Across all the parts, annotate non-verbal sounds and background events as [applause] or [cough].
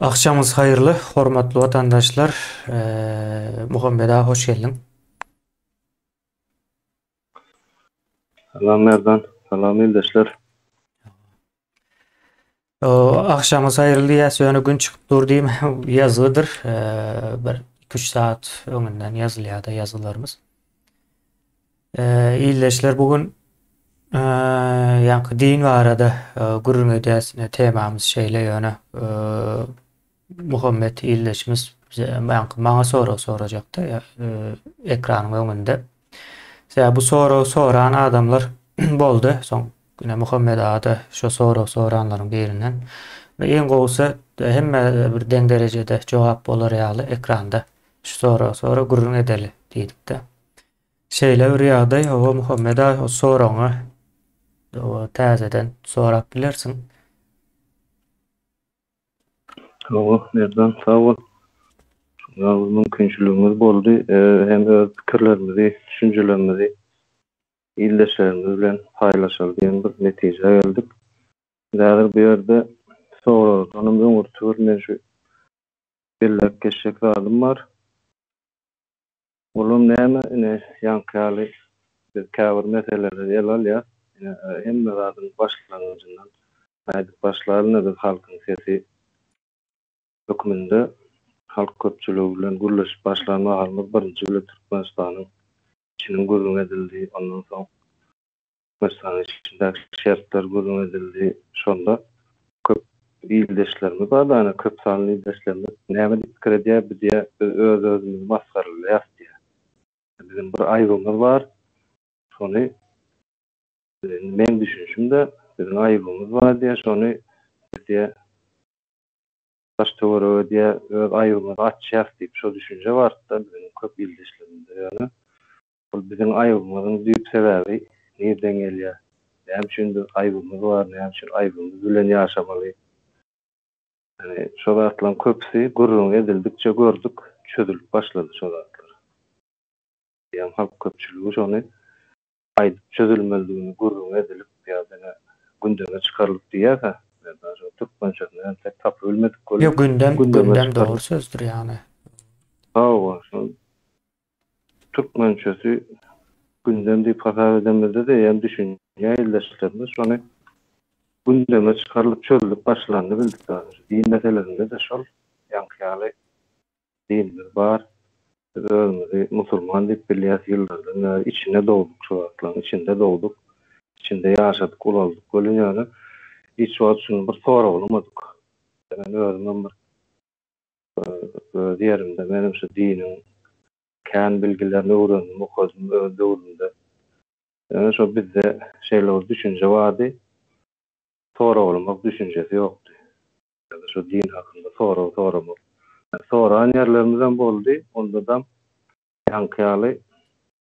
Akşamınız hayırlı, hormatly vatandaşlar. Eee Muhammed ağa hoş geldin. Salam Merdan, salam ildeşler. O akşamınız hayırlı ýa öňe gün çykyp dur diýim ýazydyr. [laughs] Eee bir 2-3 saat öňünden ýazylýar-da ýazylarymız. Eee ildeşler bugün eee ýa din barada gurrun edäsine temamyz şeýle ýöne eee Muhammed ildeşimiz bize maňa sorak sorajakda ýa ekranyň öňünde. Sen bu soru soran adamlar [clears throat] boldy. Soň güne Muhammed ağa şo soru soranlaryň birinden. Ve en gowsy hemme bir deň derejede jogap bolar ýaly ekranda şu soru soru gurrun edeli diýdik-de. Şeýle bir ýagdaý o Muhammed o soraňy o täzeden sorap bilersiň. Owa, Merdan, sag bol. Şuňa mümkinçiligimiz boldy. Hem öz pikirlerimizi, düşünjelerimizi ildeşlerimiz bilen paýlaşalım diýen bir netije geldik. Däger bu ýerde soragyny öňürtür men şu bellek geçecek zadym bar. Olam näme? Ine ýankaly bir käbir meseleleri el alýar. Ine hemme zadym başlangyjyndan aýdyp başlaryna bir halkyň sesi hökmünde halk köpçüligi bilen gürleşip başlanmagyny birinji bile Türkmenistanyň içiniň gurrun edildi. Ondan soň Türkmenistan içinde şertler gurrun edildi. Şonda köp ildeşlerimiz bar da köp sanly ildeşlerimiz näme diýip kirediýär bizde öz özümizi masgarlaýar diýär. Bizim bir aýbymyz bar. Şonu men düşünşümde bizim aýbymyz bar diýär. Şonu diýär baş togara diýär öz aýbymyzy açýar diýip şo düşünje bar da bizim köp ildeşlerimizde ýani. Bu bizim aýbymyzyň düýp sebäbi nerden gelýär? Näme üçin aýbymyz bar, näme üçin aýbymyz bilen ýaşamaly? Yani şo zatlaryň köpsi gurrun edildikçe gördük, çözülüp başlady şo zatlar. Ýa halk köpçüligi şonu aýdyp çözülmeligini gurrun edilip ýa-da gündeme çykarylyp diýär-de. Türkmençesinden tek tap ölmedik. Yok gündem, gündem doğru sözdür yani. Hawa, şu Türkmençesi gündem diýip hasap edemezde de ýa düşünýär ýaýyldaşlarymyz şonu gündeme çykarylyp çözülüp başlandy bildik. Din meselelerinde de şol ýankyýaly dinimiz bar. Özümüzi musulman diýip bilýär ýyllardan içine şu wagtlaryň içinde dowduk. İçinde ýaşadyk, ulaldyk, gölünýäni hiç wagt bir sora bolmadyk. Men özüm bir diýerimde menim şu diniň kän bilgilerini öwrendim, okudum, öwrendim. Yani şu bizde şeyler düşünce vardı. Sonra olmak düşüncesi yoktu. Yani şu din hakkında sonra sonra mı? Sonra an boldi, boldu. Onda da yankıyalı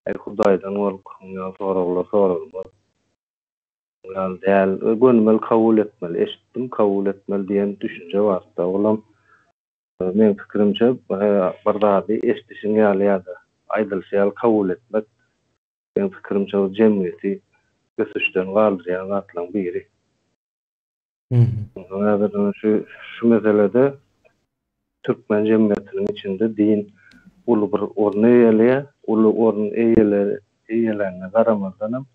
Ey Hudaydan ol, sonra ola sonra olmaz. Olam däl, gönümel kabul etmeli, eşitdim kabul etmeli diýen düşünje barda. Olam men pikirimçe bardady eşitişin ýaly aýdylsa ýaly kabul etmek men pikirimçe jemgyýeti gösüşden galdyrýan zatlaryň biri. Mhm. Ona bir şu şu meselede Türkmen cemiyetinin içinde din ulu bir ornu eýelýär, ulu ornu eýelýär, eýelenine garamazdan hem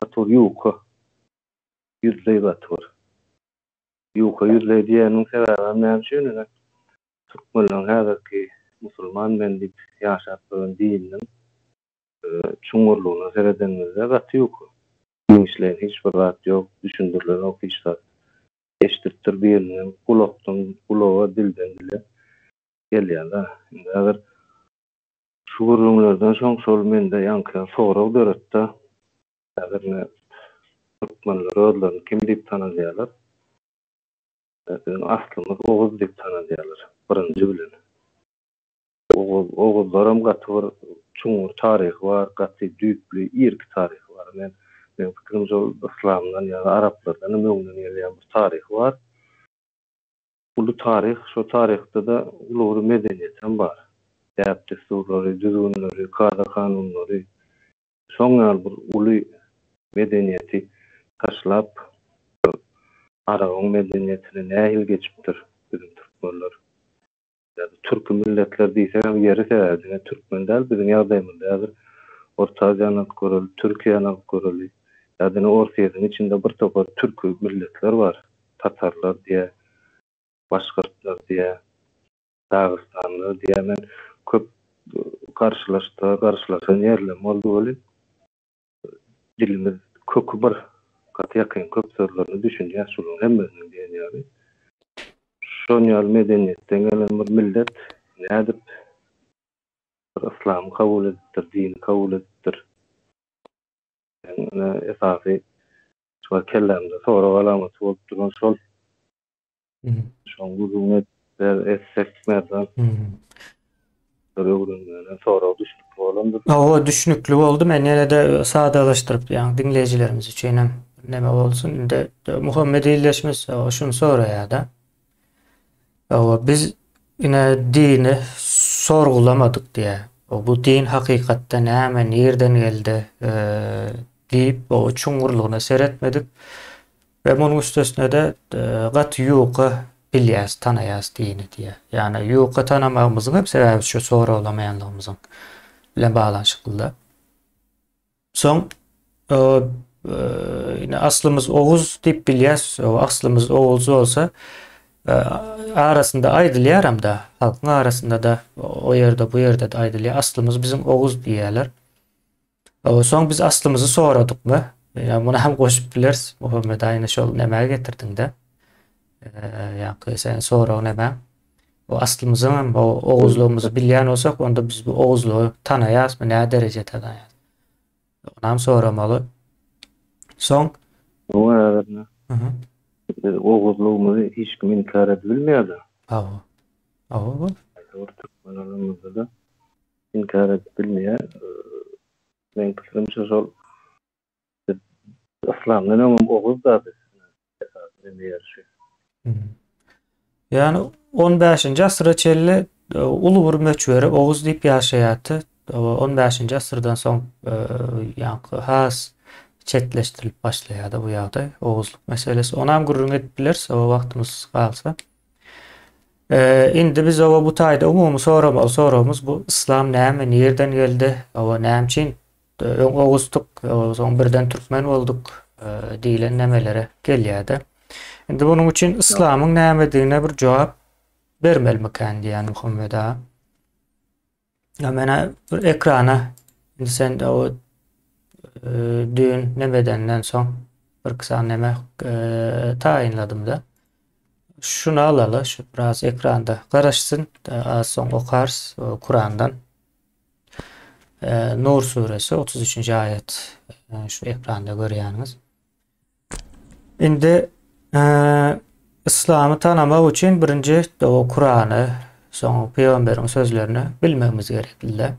satur. yüzley batyr. Ýuka yüzley diýeniň sebäbi näme şunuň? Türkmenleriň häzirki musulman men dip ýaşadygy diniň çuňurlugyny seredenimizde gaty ýok. Dinçler hiç bir rahat ýok, düşündirler o hiç zat. Eşdirtdir birinin kulakdan kulağa dilden dile gelýärler. Indi agar şu gurulmalardan soň sol mende ýanky sorak döretdi. Agar Türkmenler özlerini kim diýip tanadýarlar? Bizim aslymyz Oğuz diýip tanadýarlar. Birinji bilen. Oğuz, Oğuzlaram gaty bir çuňur taryhy bar, gaty düýpli, irki taryhy bar. Men men pikirim şol islamdan ýa-da araplardan öňden gelýän bir taryhy bar. Bu taryh, şu taryhda da ulug medeniýetem bar. Däpde surlary, düzgünleri, kada kanunlary, soňal bir uly medeniýeti taşlap Aragon medeniýetine nähil geçipdir bizim Türkmenler. Yani Türk milletler diýsem ýeri sebäbi Türkmen däl bizim ýagdaýymyzda häzir Orta Aziýanyň görüli, Türkiýanyň görüli. Yani Orsiýanyň içinde bir topar Türk milletler var. Tatarlar diye, Başkırtlar diye, Dağıstanlı diye men köp karşılaştı, karşılaşan yerler oldu bolýar. Dilimiz kökü bir kat yakın köp sözlerini düşünýär şunun hemmesini diýen ýaly. Şon ýaly medeniýetden gelen bir millet nädip İslam kabul edipdir, din kabul edipdir. Yani esasy şu kellemde sonra alamat bolup duran şol. Şon gurulmet der essek merdan. Sonra düşnük bolandır. O düşnüklü oldu. Men ýene de sadalaşdyryp ýa dinleýijilerimiz üçin Muhammed iýleşmez şunu soraýar da. O biz dini sorgulamadyk diye. O bu din hakykatda näme nerden geldi e, diýip o çuňurlugyna seretmedik. Ve munyň üstesine de gat ýoka bilýäs, tanaýas dini diye. Yani ýoka tanamagymyzyň hep sebäbi şu soragulamaýanlygymyzyň bilen baglanşykly. Soň o ine aslymyz Oğuz diýip bilýäs, o aslymyz Oğuz bolsa arasında aýdylýaram da, halkyň arasında da o ýerde bu ýerde de aýdylýar. Aslymyz bizim Oğuz diýerler. O soň biz aslymyzy soradykmy? Ya muny hem goşup bilers. Muhammed aýna şol näme getirdiň de. Ýa-ni sen soraw näme? O aslymyzy o Oğuzlygymyzy bilýän bolsak, onda biz bu Oğuzlugy tanaýasmy, näme derejede tanaýas? Onam soramaly. Soň O arada. Oğuzlugymyzy hiç kim inkar edilmeýärdi. Aw. Aw. Doğru Türkmenlerimizde de inkar edilmeýär. Men pikrimçe şol İslamdan ama Oğuz da Yani 15-nji asyra çelli ulu bir möçberi Oğuz diýip ýaşaýardy. 15-nji asyrdan soň ýa has çetleştirilip başlaýardy bu ýagdaý. Oğuzluk meselesi. Onam gurrun etdiler, o wagtymyz galsa. E, indi biz o bu taýda umumy soramal soramyz bu İslam näme, nerden geldi? O näme üçin Oğuzluk, soň birden türkmen bolduk diýilen nämelere gelýärdi. Indi bunuň üçin İslamyň näme diýine bir jogap bermelmiken diýen Muhammed ağa. Ya mena bir ekrana sen de o e, düğün nemedenden son bir kısa neme e, tayinladım da. Şunu alalı, şu biraz ekranda karışsın. Az son okars Kur'an'dan. E, Nur suresi 33. ayet e, şu ekranda görüyorsunuz. Indi e, İslam'ı tanımak için birinci o Kur'an'ı son peygamberin sözlerini bilmemiz gerekli.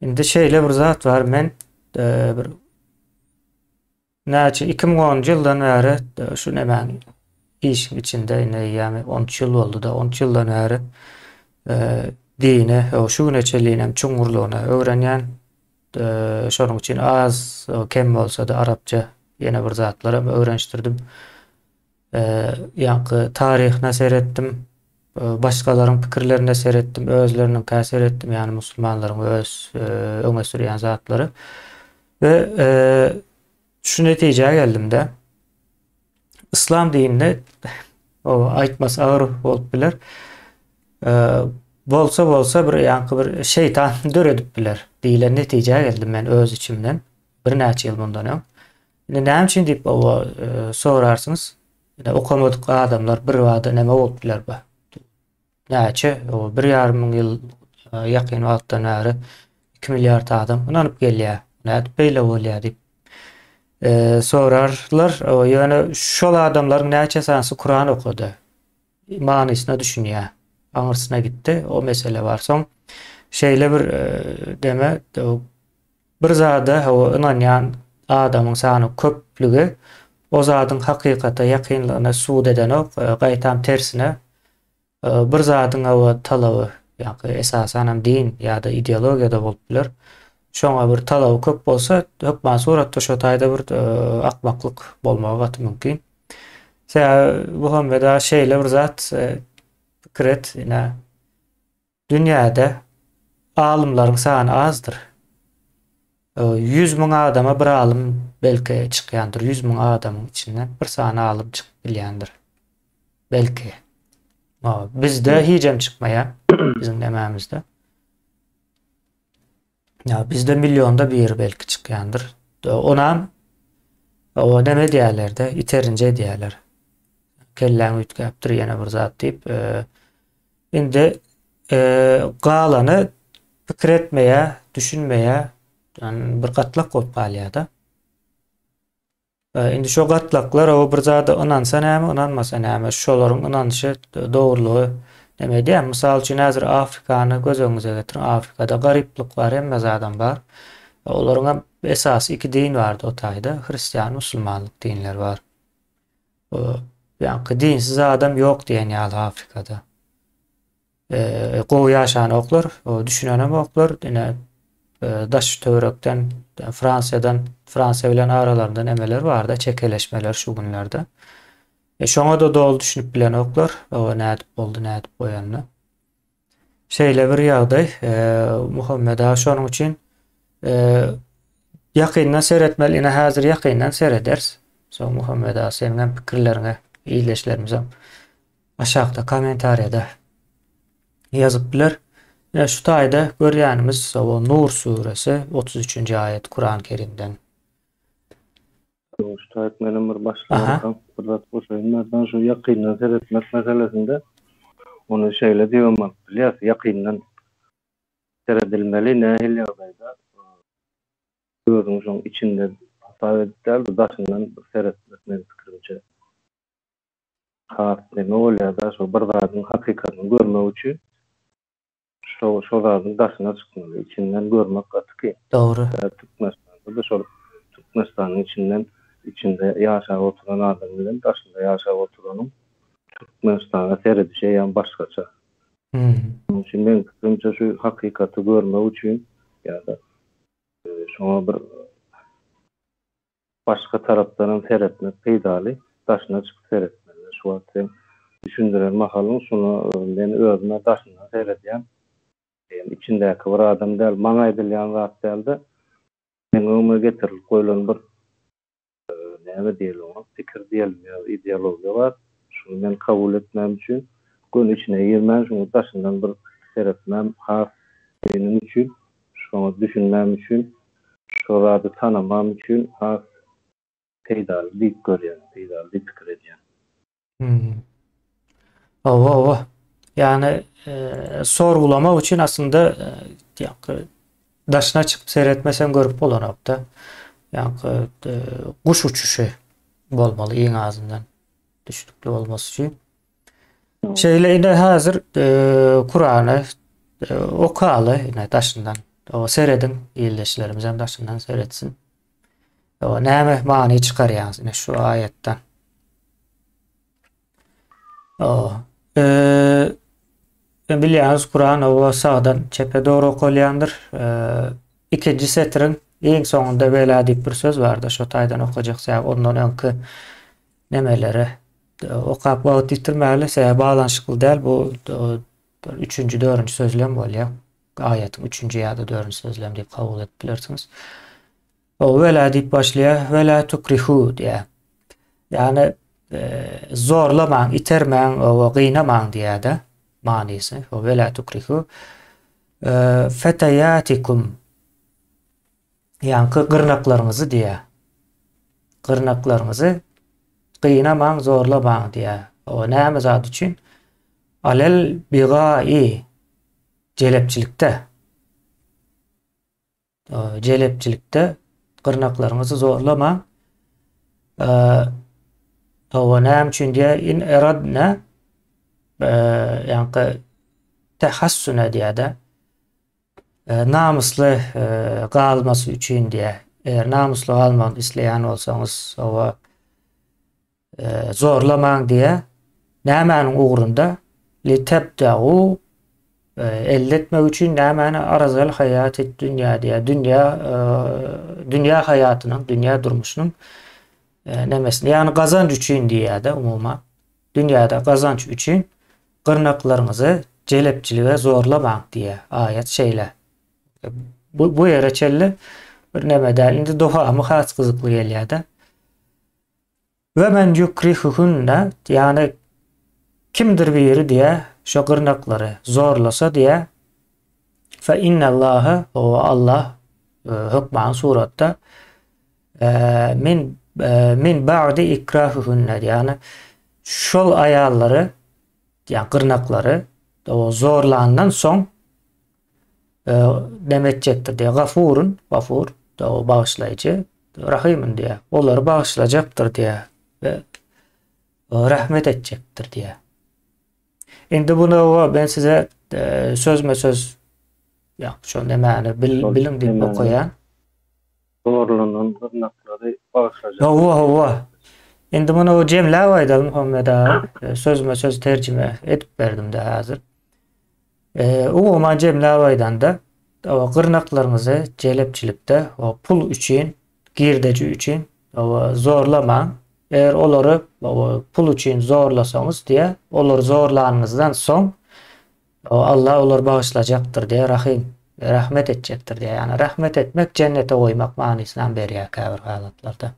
Indi şeyle bir zat var men e, bir Näçe 2010 ýyldan bäri şu nämen iş içinde ýene ýa-ni 10 ýyl boldy da 10 ýyldan bäri e, dine o şu neçelinem çuňurlugyna öwrenýän e, şonuň üçin az kem bolsa da arapça ýene bir zatlara öwrenişdirdim. E, ýa-ni taryhyna seretdim. başgalarının pikirlerine seretdim, özlerinin käsir etdim, yani musulmanlaryň öz öňe sürýän zatlary. Ve e, şu neticeye geldim de İslam dininde o aytmas ağır bolup biler. E, bolsa bolsa bir yankı bir şeytan [laughs] döredip biler. Diýilen neticeye geldim ben öz içimden. Bir näçe ýyl bundan. Ine näme üçin diýip o e, sorarsınız. Ine okamadyk adamlar bir wada näme bolup biler ba. Näçe o bir ýarym ýyl e, ýakyn wagtdan bäri 2 milliard adam inanyp gelýär. näde beýle bolýar e, sorarlar. O ýöne şol adamlaryň näçe sansy Kur'an okudy. Manysyna düşünýär. Aňyrsyna gitdi. O mesele var. Soň şeýle bir e, deme o bir zada o inanýan adamyň sany köplügi o zadyň hakykata ýakynlygyna suud eden ok gaýtam tersine e, bir zadyň o talaby esasan din ýa-da ideologiýada bolup biler. Şoňa bir talaw köp bolsa, hökman suratda şo taýda bir e, akmaklyk bolmagy gaty mümkin. Sen bu hem da şeýle bir zat e, pikir et, ine dünyada alımların sany azdır. 100 e, müň adama bir alym belki çykýandyr. 100 müň adamyň içinden bir sany alym çykyp bilýändir. Belki. Bizde hicem çıkmaya bizim dememizde. Ya bizde milyonda bir belki çıkyandır. Ona o neme diýerlerde iterince diýerler. Kellen ütkäpdir ýene bir zat diýip, e, indi e, galany pikir etmeye, düşünmeye yani bir gatlak goýup galýar Indi şo gatlaklar o bir zada inansa näme, inanmasa näme, şolaryň inanşy dogrulygy Näme diýär? Mysal üçin häzir Afrikany gözüňize getirin. Afrikada garyplyk bar, hemme zadan bar. Olaryň esasy iki din bardy o taýda, Hristiýan, Musulmanlyk dinler bar. O ýa-ni dinsiz adam ýok diýen ýaly Afrikada. E, gowy ýaşan oklar, o düşünenem oklar, ine e, daş töwerekden Fransiýadan, Fransiýa bilen aralarynda nemeler bar da, çekeleşmeler şu günlerde. E da dol düşünüp bilen oklar, o nädip boldy, nädip boýanly. Şeýle bir ýagdaý, e, Muhammed şonuň üçin e, ýakyndan seretmeli, ine häzir ýakyndan sereders. So Muhammed ağa seniň pikirleriňe, iýleşlerimize aşağıda kommentariýada ýazyp biler. Ine şu taýda görýänimiz o Nur suresi 33-nji aýet Kur'an-ı Başlaýan fırsat bu şeylerden şu yakinen seyretmek meselesinde onu şöyle diyorum biliyoruz yakinen seyredilmeli. Nehil yağdayda gözün şu içinde hata edildi daşından seyretmek ne fikrimce. Hat ne oluyor da şu bir zadın hakikatini görmek için şu şu zadın daşına çıkmalı. İçinden görmek katkı doğru. Tutmasdan da şu tutmasdan içinden içinde yaşa oturan adam bilen daşında yaşa oturanım Türkmenistan'a seyredişe yan başkaça. Hmm. Onun için ben kısımca şu hakikati görme için ya da e, şuna bir başka taraftan seyretmek peydali daşına çıkıp seyretmeli. Şu an sen düşündüren mahalın şunu e, ben özüme daşına seyrediyen yani içindeki bir adam değil, mana edilen zat değil de ben ömür getirilip koyulan bir o pikir diýelim ýa ideologiýa bar. Şunu men kabul etmem üçin gün içine girmem, şunu taşyndan bir seretmem, has benim üçin, şunu düşünmem üçin, şolary tanamam üçin has peýdalyk görýän, peýdalyk pikir edýän. Hmm. Owa, owa. Yani e, sorgulama için aslında e, daşına çıkıp seyretmesen görüp bolanıp da yani e, kuş uçuşu bolmaly iň azından düşdükli bolmasy üçin. Şeýle ine hazır e, Kur'any e, okaly ine daşyndan o seredin ýerleşlerimiz hem daşyndan seretsin. O näme many çykarýar ine şu ayetden. O e, bilýäňiz Kur'an o sağdan çepe doğru okulyandır. E, ikinci setrin Iň soňunda bela diýip bir söz bardy. Şo taýdan okajak ondan öňkü nemelere okap wagt ýitirmäli, sebäbi balanşykly däl bu 3-nji, 4-nji sözlem bolýar. Aýatyň 3-nji ýa-da 4-nji sözlem kabul edip bilersiňiz. O wela diýip başlaýar, wela tukrihu diýär. Yani e, zorlamaň, itermäň, o gynamaň diýär-de manysy. O wela tukrihu. E, fetayatikum yankı gırnaklarınızı diye. Gırnaklarınızı kıynaman zorlaman diye. O ne zat için? Alel bigai celepçilikte. O celepçilikte gırnaklarınızı zorlama. Ee, o ne için diye in eradne e, yankı tehassüne diye de e, namuslu e, kalması için diye. Eğer namuslu kalmak isteyen olsanız o e, zorlaman diye. Nämäniň uğrunda li tebda'u e, elletmek için nämäni arazal hayat et dünya diye. Dünya e, dünya hayatının dünya durmuşunun e, nemesini yani kazanç için diye de umuma. Dünyada kazanç için gırnaklarınızı celepçiliğe zorlamak diye ayet şeyle. Bu, bu yere çelli bir neme der. Indi doha mı has kızıklı geliyor da. Ve men yukrihuhunna yani kimdir bir yeri diye şu gırnakları zorlasa diye fe innallâhe o Allah e, hükman suratta e, min e, min ba'di ikrahuhunna yani şol ayarları yani gırnakları o zorlandan son e, demetecektir diye gafurun gafur da o bağışlayıcı rahimin diye onları bağışlayacaktır diye ve e, rahmet edecektir diye. Şimdi bunu ben size e, sözme söz ya şu demeni bil, bilim deyip demeni. koyan. Doğrulanan tırnakları bağışlayacak. Hova hova. Endi bunu Cemil Avayda Muhammed ağa e, sözme söz tercüme edip verdim de hazır. E, o Cemil Avaydan da o gırnaklarınızı celepçilikte o pul için, girdeci için o zorlama. Eğer onları o pul için zorlasanız diye olur zorlanınızdan son o Allah olur bağışlayacaktır diye rahim rahmet edecektir diye. Yani rahmet etmek cennete koymak manisinden beriyor kavir halatlarda.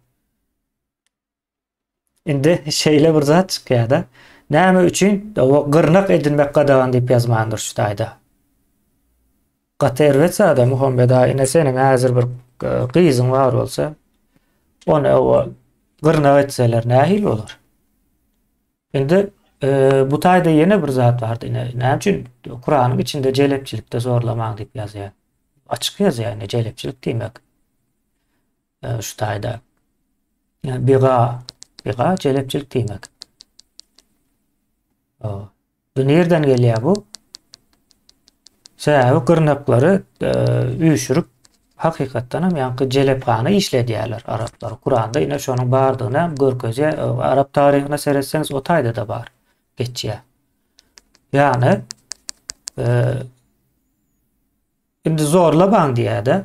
Indi şeyle bir zat çıkıyor da. Näme üçin o gırnak edilmek kadagan diýip ýazmandyr şu taýda. Gata erwetse da Muhammed aýyna senin häzir bir e, gyzyň bar bolsa, onu o gırnak etseler nähil bolar. Indi e, bu taýda ýene bir zat bar. Näme üçin Kur'anyň içinde celepçilikde zorlamak diýip ýazýar. Açyk ýazýar, ýani celepçilik diýmek. E, şu taýda. Yani biga Biga celepçilik diýmek. Bu nereden gelýär bu? Säbäbi gyrnaklary e, üýşürip hakykatdan hem ýanky celepgany işledýärler araplar. Kur'anda ine şonuň bardygyny hem görkezýär. E, Arap taryhyna seretseňiz o taýda da bar. Geçýär. Ýani e, indi zorlaban diýär-de.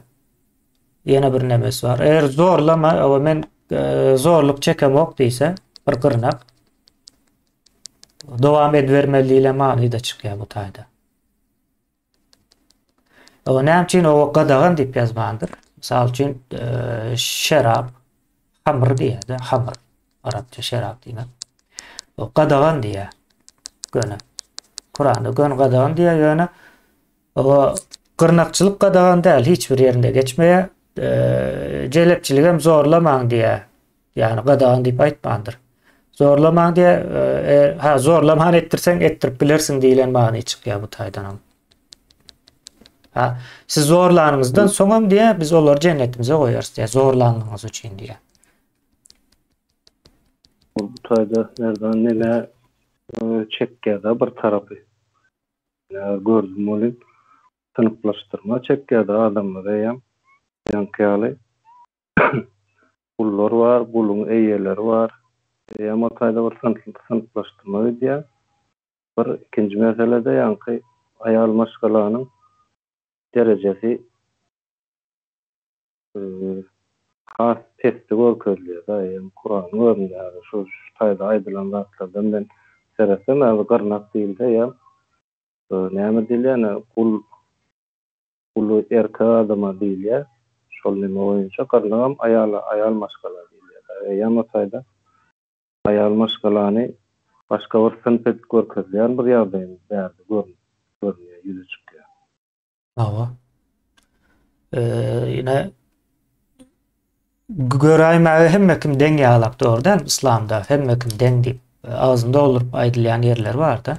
Ýene bir nemes var. Eğer zorlama, men zorluk çekemok diýse bir gırnak dowam edvermeliyle many da çykýar bu taýda. O näme üçin o gadagan diýip ýazmandyr. Misal üçin e, şerap, hamr diýär, hamr. Arapça şerap diýmek. O gadagan diýär. Göne. Kur'anda gön gadagan diýär ýöne. O gırnakçılık gadagan däl hiç bir ýerinde geçmeýär. E, celepçilik hem zorlamaň diýär. Yani gadagan diýip Zorlamaň diye e, ha zorlaman ettirsen ettirip bilirsin diýilen many çykýar bu taýdan. Ha siz zorlanýyňyzdan soňam diye biz olar cennetimize goýarys diye zorlanýyňyz üçin diye. Bu taýda nereden nene e, çekýärde bir tarapy. Ya gördüm onu sınıflaştırma çekýärde adamlar ýa ýankaly. Bullar [coughs] var, bulun eýeleri var. Ýa-da taýda bir sınıflaştırma diýär. Bir ikinji meselede ýanky aýal maşgalanyň derejesi has testi görkezliýär da ýa Kur'an görnýär şu taýda aýdylan zatlardan ben seresem abi garnak diýilde ýa näme diýilýär kul kul erkek adama diýilýär şol nime boýunça garnagam aýal aýal maşgala diýilýär ýa taýda aýal maşgalany başga bir sınpet görkezleýän bir ýagdaýym bärde görnýär ýüze çykýar. Awa. Ýene göräýme hemme kim deň ýalap dordan islamda hemme kim deň diýip ağzında olup aýdylýan ýerler bar da.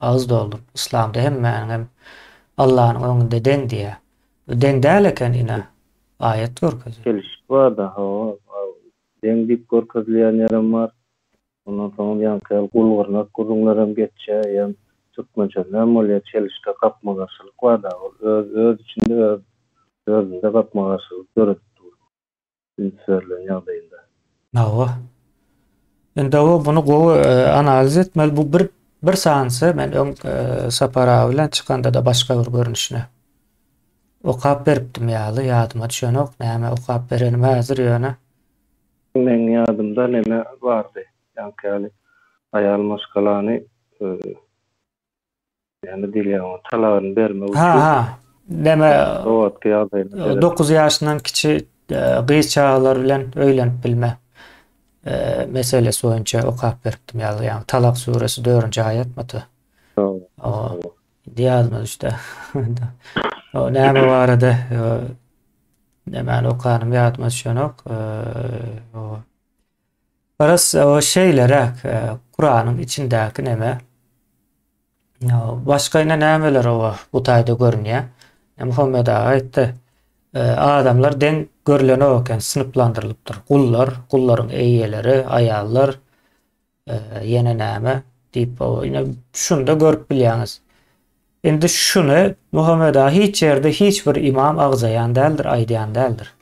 Ağız doldurup islamda hemme hem Allah'ın öňünde deň diýär. Deň däl eken ine ayet görkezýär. Gelişik var da ha deň diýip görkezleýän ýerim bar. Ondan soň ýanky gulgurnak gurunlarym geçe, ýa çykmaçlar molýa çelişde gapmagarçylyk bar da öz öz içinde öz özünde gapmagarçylyk görüpdi. Ünsörlen ýagdaýynda. Nawa. Ende o bunu gowy analiz etmeli. Bu bir bir sansy men öň sapara bilen çykanda da başga bir görnüşine okap beripdim ýaly ýadyma düşenok näme okap berenim häzir ýöne. Men ýadymda neme bardy. Ýanky ýaly aýal maşgalany Yani dilýän talagyn berme Ha ha. Deme o wagtky ýagdaýlar. 9 ýaşyndan kiçi gyz çağlar bilen öýlenip bilme. E, meselesi boýunça okap beripdim ýaly. Yani Talak suresi 4-nji aýat mata. O diýýärmi işte. [laughs] o näme barada näme okanym ýatmaz şonok. O Baras o şeylere Kur'an'ın içindäki näme? Ya başka ne nämeler o bu taýda görünýär. Muhammed aýtdy. E, adamlar den görülen oken sınıflandırılıpdır. Kullar, kulların eýeleri, aýallar, e, ýene näme diýip ýene şunu da görüp bilýäňiz. Endi şunu Muhammed hiç ýerde hiç bir imam agzaýan däldir, aýdýan däldir.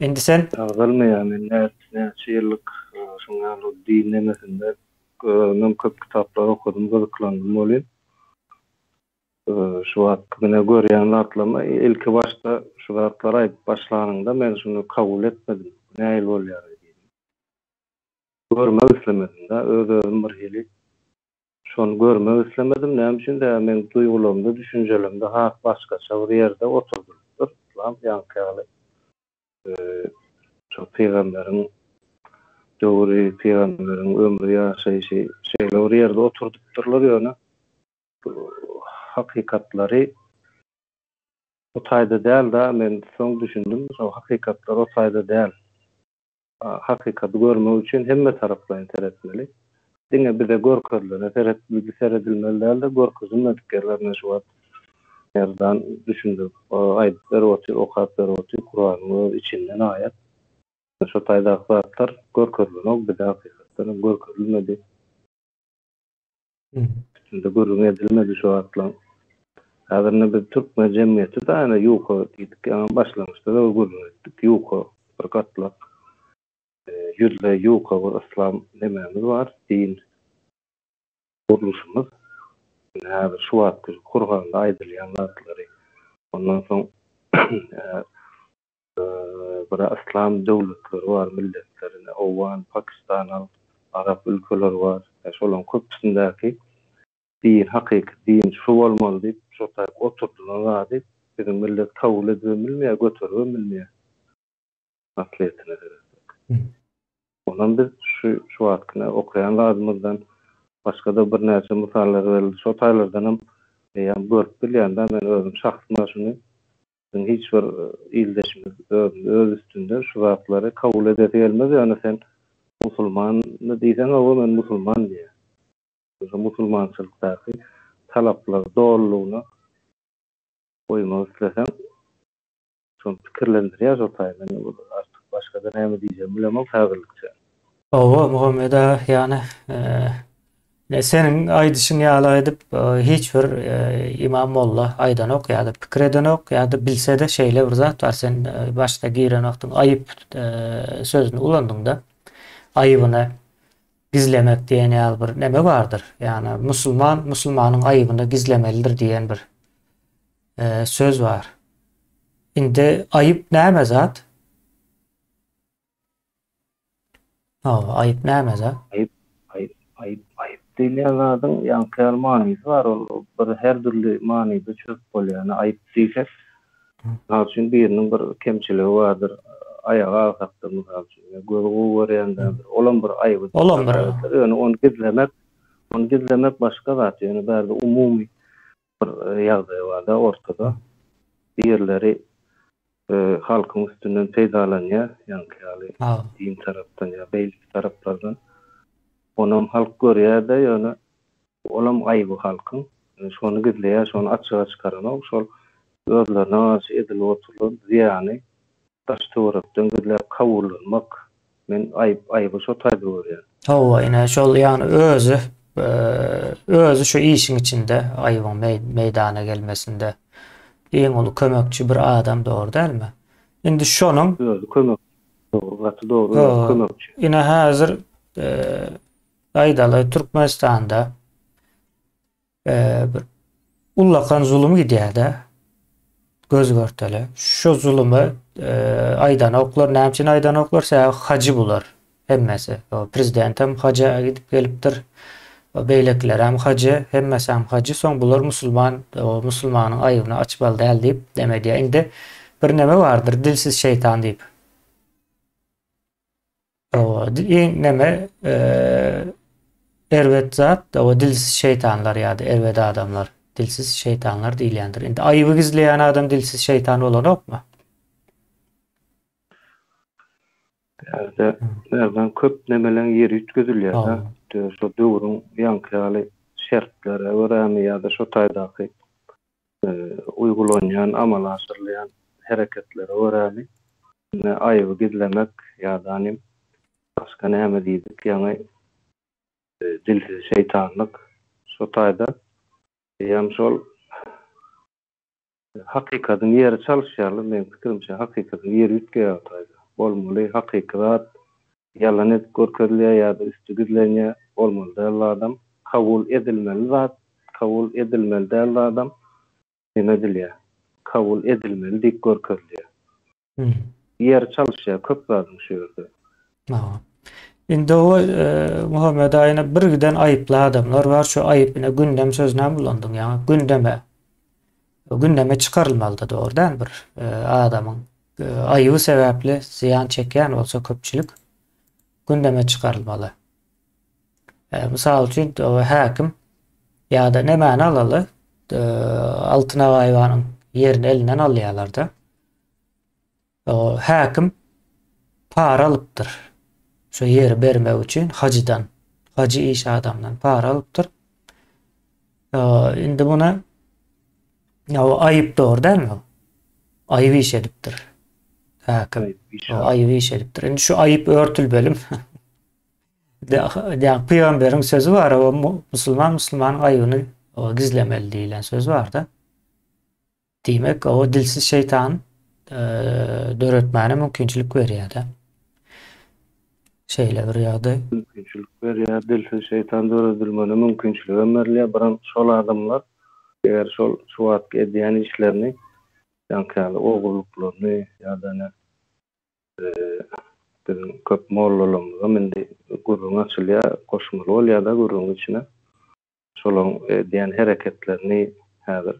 Endi sen agylmy ýa-ni näçe ýyllyk e, şoňa din nemesinde e, nem köp kitaplar okudum, gozuklandym bolýan. E, şu wagt güne görýän atlama ilki başda şu wagtlara aýp başlananda men şunu kabul etmedim. Näil bolýar diýdim. görme islemedim da özüm bir hili şonu görme islemedim. Näme üçin de men duýgularymda, düşünjelerimde hak başgaça bir ýerde oturdum. Tutlam ýan şu peýgamberin döwri peýgamberin ömrü ýaşaýşy şeýle bir ýerde oturdukdurlar ýöne. hakikatlary o taýda däl da men soň düşündüm o hakikatlar o taýda däl hakikat görmek üçin hemme taraplardan teretmeli diňe bir de görkezlerine teretmeli seredilmeli däl da görkezilmediklerine şu wagt yerden düşündüm o aýtlar otur okatlar otur Kur'anyň içinden aýat şu taýda hakikatlar görkezilmeli bir de hakikatlar görkezilmedi Şimdi gurrun edilmedi şu atlan. Hazırda bir Türkmen cemiyeti de aynı yuko dedik ama başlamışta da gurrun ettik. Yuko bir. E, yüzle yuko bir İslam dememiz var. Din kuruluşumuz. Häzir şu wagtda Kurganda aýdylýan zatlary ondan soň [coughs] bir islam döwletleri bar, milletlerine, Owan, Pakistan, Arap ülkeleri bar. Şolan köpüsindäki din, hakyky din şu bolmaly diýip şu taýyp oturdylar gady. Bizim millet kabul edilmeýär, götürülmeýär. Atletine Ondan biz şu şu wagtda okuyan adımızdan başga da bir näçe misallar berildi. Şo taýlardan hem ýa-ni e, görüp bilýände men özüm şahsyna şunu hiç bir e, ildeşmek öz üstünde şu zatlary kabul edip gelmez ýa-ni sen musulman diýsen o men musulman diýe. Şu musulmançylykdaky talaplar doğruluğuna koymak istesem son pikirlendirýär şu taýdan bu artık başga da näme diýeceğimi bilemem häzirlikçe. Owa, Muhammed ýa-ni senin aýdyşyň ýaly edip hiç bir imam molla aýdan ok ýa-da pikir eden ok ýa-da bilse de şeýle bir zat var sen başda giren wagtyň aýyp sözüni ulandyň da aýybyna gizlemek diyen ýaly bir neme bardyr. Ýani musulman musulmanyň aýybyny gizlemelidir diýen bir e, söz var. Indi aýyp näme zat? Ha, aýyp näme zat? Aýyp, aýyp, aýyp, dini Allah'ın yankıyar manisi var. O, bir her türlü manisi çöp bol yani ayıp diyecek. Hal için birinin bir kemçiliği vardır. Ayağa alkaktı mı hal için. Gözgü var yandan. Olan bir ayıbı. Olan bir. Yani onu gizlemek. Onu gizlemek başka zat. Yani berde umumi bir e, yağdığı var da ortada. Diğerleri e, halkın üstünden peydalanıyor. Yankıyarlı din taraftan ya beylik taraflardan. Onam halk görýär de yani olam aýby halkın. Yani şonu gizleýär, şonu açyğa çykaran, şol özlerine aşy edilip oturulan ziýany daştawrapdan gidilip kawulmak men ayıp ayıp şo taýda görýär. Hawa ine şol ýani özü e, özü şu işin içinde ayıbın meydana gelmesinde en ulu kömekçi bir adam doğru değil mi? Indi şonun kömek doğru, doğru, kömekçi. Ine hazır e, Aydalı Türkmenistan'da e, ullakan zulüm gidiyor da göz görteli. Şu zulümü e, aydan oklar, nämçin aydan oklar, sä hacı bular. Hemmesi. O prezident hem hacı gidip gelipdir. O beylekler hem hacı hem mesam hacı son bular musulman o musulmanın ayıbını açıp al değil deyip demedi. Indi bir neme vardır dilsiz şeytan deyip. O neme e, ervet zat o dilsiz şeytanlar ya da ervet adamlar dilsiz şeytanlar değillendir. Indi ayıbı gizleyen adam dilsiz şeytan olan yok mu? Erde nereden köp nemelen yeri. Dö- Şo döwrüň ýankyly şertlere görämi ýa-da şo taýdaky uygulanýan, amal asyrlayan hereketlere görämi aýyby gizlemek ýa-da nim başga näme diýdik ýa-ni e, dilsiz şeytanlyk şo taýda ýam şol hakikatyň ýeri çalşýarly men pikirimçe hakikatyň ýeri ütgeýär taýda. Bolmaly hakikat yalan et görkezliğe ya da üstü gizlenye olmalı değerli adam. Kabul edilmeli zat, kabul edilmeli değerli adam. Ne ediliyor? Kabul edilmeli dik görkezliğe. Hı. Yer çalışıyor, köp lazım şu yerde. Indi o e, Muhammed ayına bir giden ayıplı adamlar var. Şu ayıpine gündem sözüne bulandın ya. Gündeme gündeme çıkarılmalı da oradan bir e, adamın e, ayıbı sebeple ziyan çeken olsa köpçülük gündeme çıkarılmalı. E, misal için o hakim ya da ne mana alalı e, altına hayvanın yerini elinden alıyorlar da o hakim para alıptır. Şu yeri vermek için hacıdan, hacı iş adamdan para alıptır. Şimdi buna ya o ayıp doğru değil mi? Ayıbı iş ediptir. Hakim. Ayıp iş O ayıbı iş ediptir. Şimdi şu ayıp örtül bölüm. [laughs] de, Peygamberin sözü var. O Müslüman Müslümanın ayıbını o gizlemeli deyilen söz var da. Demek o dilsiz şeytan e, döretmene mümkünçülük veriyor da. şeýle bir ýagdaý. Mümkinçilik berýär, dilfe şeýtan döre bilmeli mümkinçilik ömerliýär, biram şol adamlar eger şol suwat edýän işlerini ýankaly ogulluklaryny ýa-da ne e, bizim köp mollalymyza mindi gurrun açylýar, goşmaly bolýar da gurrun içine. Şolon diýen hereketlerini häzir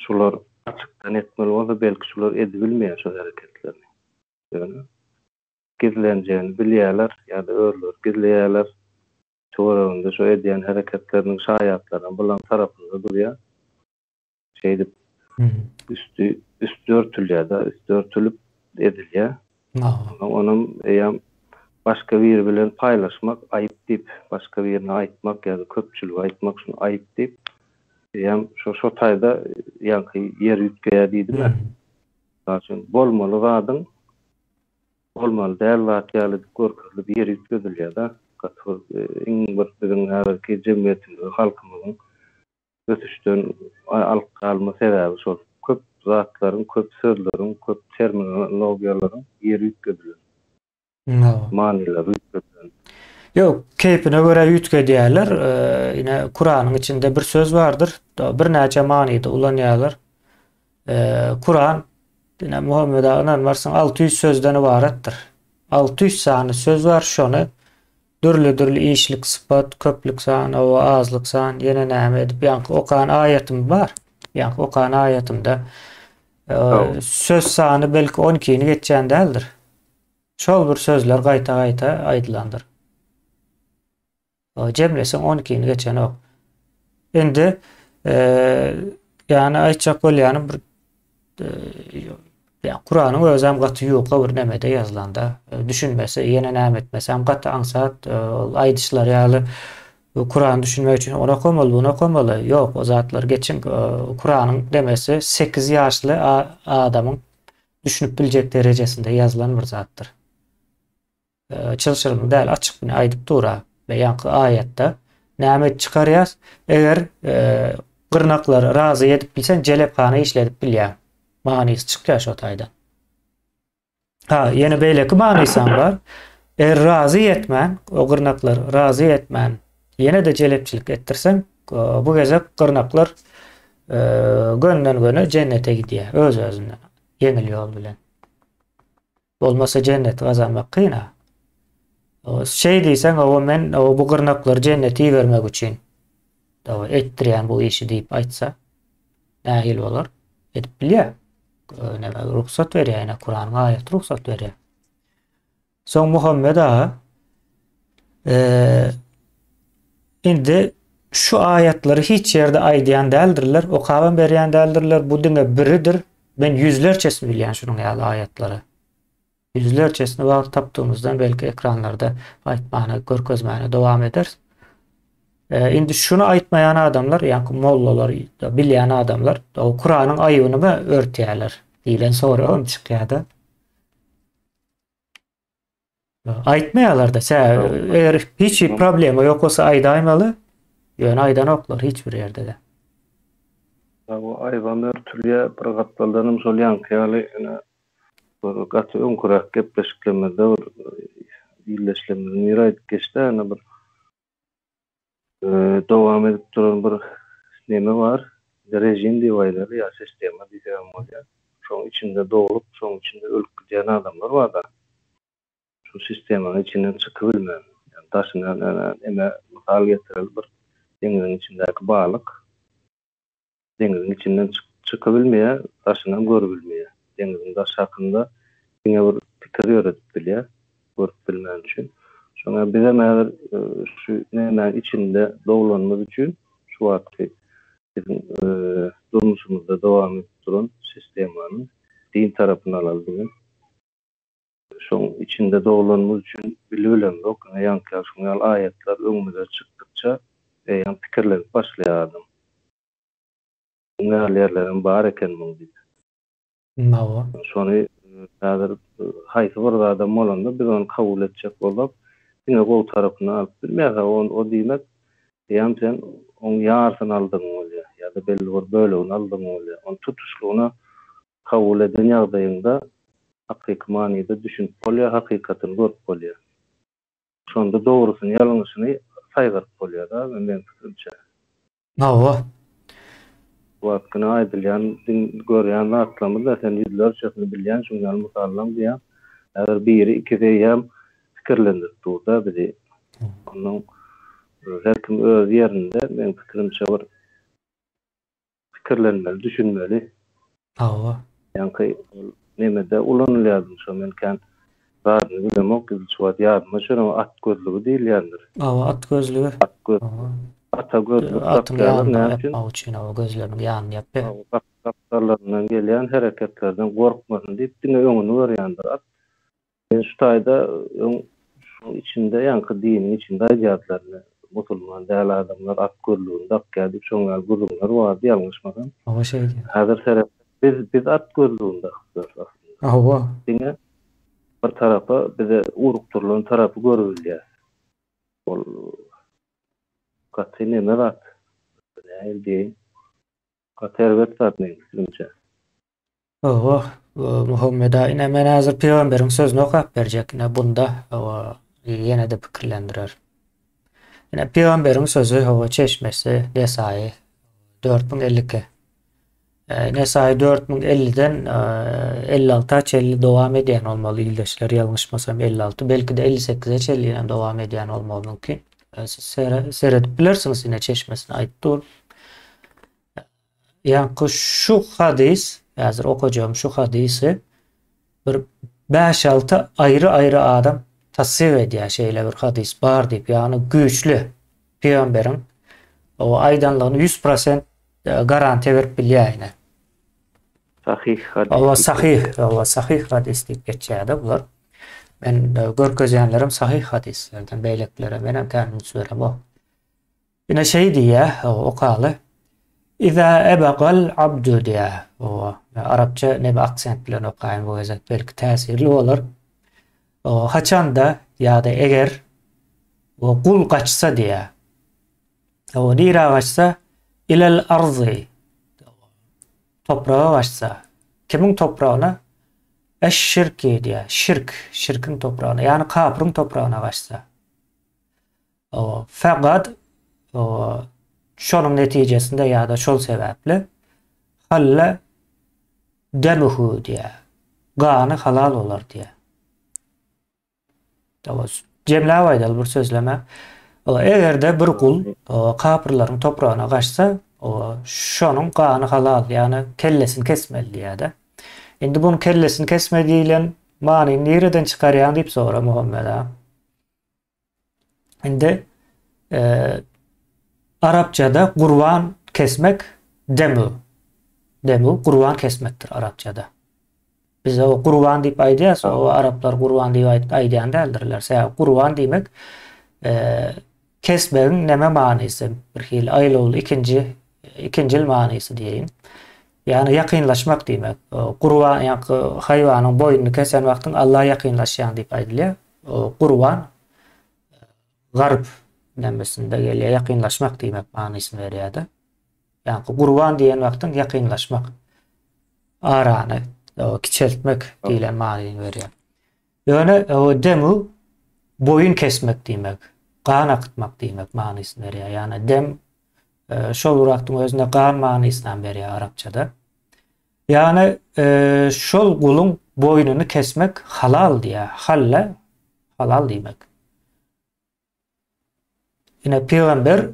şular açykdan etmeli bolsa belki şular edibilmeýär şol hereketlerini. Gizleneceğini bilýärler ya da örler gizleýärler. Çoğurunda şu ediyen hareketlerinin şayatlarına bulan tarafında durýar. Şeydi Hı. üstü üstü örtülýär da üstü örtülüp edilýär. Onun eýam başka bir bilen paylaşmak ayıp deyip başka birine aitmak ya da köpçülüğü aitmak şunu ayıp deyip eýam şu şu taýda yankı yer ütgeýär diýdim Hı. Zaten bolmalı vadın bolmalı değerli atyalı görkezli bir yer yütközülüyor da katır in bir bizim häzirki jemgyýetimiz halkymyzyň ötüşden alyp kalma sebebi şol köp zatlaryň köp sözleriň köp terminologiýalaryň yütközülüyor Aa. maniler yütközülüyor Yok, keyfine göre yütke diýerler. Ee, yine Kur'an'ın içinde bir söz vardır. Bir näçe manida ulanýarlar. Ee, Kur'an yine Muhammed Ağanan varsın 600 sözden ibarettir. 600 sany söz var şonu dürlü dürlü işlik sıfat, köplük san, o azlık san, yine näme edip ýa-ni okan ayetim var. ýa-ni okan ayetimde e, söz sany belki 12'ni geçen däldir. Şol bir sözler gaýta gaýta aýdylandyr. O cemlesi 12'ni geçen o. Şimdi eee yani aytjak bolýany bir eee ya Kur'anyň özem gaty ýok bir nemede yazılanda e, düşünmese ýene näme etmesem gaty aňsat e, ol aýdyşlar ýaly Kur'an düşünmek için ona komaly, buna komaly. Yok, o zatlar geçin e, Kur'an'ın demesi 8 yaşlı adamın düşünüp biljek derejesinde yazılan bir zatdır. E, Çılşırmı değil, açık bir aydıp dura ve yankı ayette näme çıkarýas? Eger e, gırnaklary razy edip bilsen jelepkany işledip bilýär. manisi chiqqan shu otaydan. Ha yana beylaki manisi ham bor er rozi etman o'g'irnoqlar rozi etman yanada jelebchilik ettirsang bu geza qirnoqlar e, go'ndan go'ni jannatga gidiya o'z o'zidan yengil yo'l bilan bo'lmasa jannat qozonmoq qiyin şey deysen o men o bu qırnaqlar cenneti vermek için. Ettiryen bu işi deyip aytsa nahil olur. Edip bilya. Näme ruhsat berýär, ýa Kur'anyň aýaty ruhsat berýär. Soň Muhammed aga eee indi şu ayetleri hiç yerde aýdýan däldirler, okaban berýän däldirler. Bu diňe biridir. Ben yüzlerçesini bilýän şunun ýaly ayetleri. Yüzlerçesini var tapdığımızdan belki ekranlarda aýtmana, görkezmäne dowam eder. E, indi şunu aýtmaýan adamlar, ýa-ni mollalar, bilýän adamlar, o Kur'anyň aýybyny mı örtýärler. Diýilen sonra on çykýarda. Aýtmaýarlar da, sä eger hiç bir problemi ýok bolsa aýdaýmaly. Ýöne aýdan oklar hiç bir ýerde de. Bu ayvan örtülüye bir gatbaldanım şol ýankyýaly gaty öňkurak gepleşiklemede bir ýylleşlemleri ýeraýt geçdi bir e, dowam edip duran bir neme var. Rejim aýdar ýa sistema diýýär bolýar. Şoň içinde dolup, şoň içinde ölüp giden adamlar var da. Şu sistemanyň içinden bilmem. Yani daşyna eme misal getirilip bir dengizin içindäki balyk dengizin içinden çık çıkabilmeye, taşından görebilmeye. Dengizin taş hakkında yine bir fikir öğretip bilye, görüp bilmen için. Sonra bize meğer e, şu nemen içinde doğulanmamız için şu vakti bizim e, durmuşumuzda devam duran sistemanın din tarafını alalım. Şun içinde doğulanmamız için bilülen yok. Yankı şunal ayetler önümüze çıktıkça e, yan fikirler başlayalım. Ngal yerlerin bar ekenmiň diýdi. Mawa. Şonu häzir haýsy bir adam bolanda biz onu kabul etjek bolup, ine gol tarapyna alyp bilmäge on o diýmek ýa sen on ýarsyny aldyň bolýar ýa-da belli bir bölegini aldyň bolýar. On tutuşlugyna kabul eden ýagdaýynda hakyky manyda düşünip bolýar, hakykatyny görüp bolýar. Şonda dogrusyny, ýalňyşyny saýgaryp bolýar da, men fikrimçe. Mawa. Watkına aýdylýan görýän zatlarymyz da sen ýüzler çöküni bilýän şuňal musallam diýär. Eger biri iki diýem pikirlendirip durda bizi. Ondan her kim öz yerinde men pikirimçe bir pikirlenmeli, düşünmeli. Awa. Yani nemede ulan lazım şu men kan barını bilemok gibi çuvat yarma şuna at gözlüğü değil yandır. Awa at gözlüğü. At gözlüğü. Ata gözlüğü. Atın yanını yapma uçuyun o gözlüğünün yanını yapma. Kaptarlarından gelen hareketlerden korkmasın deyip dine önünü var yandır at. Ben şu tayda içinde yankı dinin içinde aýdýarlaryny musulman däl adamlar at görlüğünde akýadyp şoňal gurullar var ýalňyşmadan. Awa şey. Häzir serep biz biz at görlüğünde aslında. Awa. Dine bir tarapy bize uruk turulan tarapy görülýär. Ol katyny ne zat? Näil diýin? Katerwet zat ne düşünçe. Awa. Muhammeda ine men hazır peýgamberiň sözüni okap berjek. Ine bunda awa ýene de pikirlendirer. Ine peýgamberiň sözü awa çeşmesi Nesai 4052. E, Nesai 4050'den e, 56 50 dowam edýän olmaly ildeşler ýalňyşmasam 56 belki de 58'e çelliğine dowam edýän olmaly mümkin. E, siz seyre- seyredip bilersiňiz ine çeşmesini aýtdyr. Yani şu hadis, hazır okuyacağım şu hadisi bir 5-6 ayrı ayrı adam tasvir ediyor şeyle bir hadis var deyip yani güçlü peygamberin o aydınlığını 100% garanti verip biliyor yani. Sahih hadis. Allah sahih, Allah sahih hadis deyip geçýärdi bular. Ben e, görkezýänlerim sahih hadislerden beýleklere menem kendim sürem o. Yine şey diýär, o okaly. İza ebaqal abdu diýär. O Arapça ne bir aksent bilen okaýyn bu gezek belki täsirli bolar. O haçanda ýa-da eger o kul kaçsa diýär. O nira kaçsa ilal arzi toprağa kaçsa kimin toprağına eş şirki diýär. Şirk, şirkin toprağına yani kapırın toprağına kaçsa. O fakat o şonun netijesinde ýa-da şol sebäpli halle demuhu diýär. Gany halal bolar diýär. Aýdaly bir sözleme. O egerde bir kul o kapırlaryň toprağına gaçsa, o şonuň gany halal, ýani kellesini kesmeli ýa-da. Endi bunu kellesini kesmediýilen many nereden çykarýan diýip sora Muhammed ağa. Endi e, Arapçada kurban kesmek demu. Demu kurban kesmektir Arapçada. Biz o kurban diýip aýdýas, o Araplar kurban diýip aýdýan däldirler. Sebäp kurban diýmek e, kesmegiň näme manysy? Bir hil aýlaly ikinji ikinjil manysy diýeýin. Yani yakınlaşmak demek. Kurban yani hayvanın boynunu kesen vaktin Allah'a yakınlaşan deyip aydılıyor. Kurban garp denmesinde geliyor. Yakınlaşmak demek manasını veriyor da. Yani kurban diyen vaktin yakınlaşmak. Aranı, kiçeltmek diyen manasını veriyor. Yani o demu boyun kesmek demek. Kan akıtmak demek manasını veriyor. Yani dem e, şol uraktın özünde kan manasından veriyor Arapçada. Yani e, şol kulun boynunu kesmek halal diye. Halle halal demek. Yine peygamber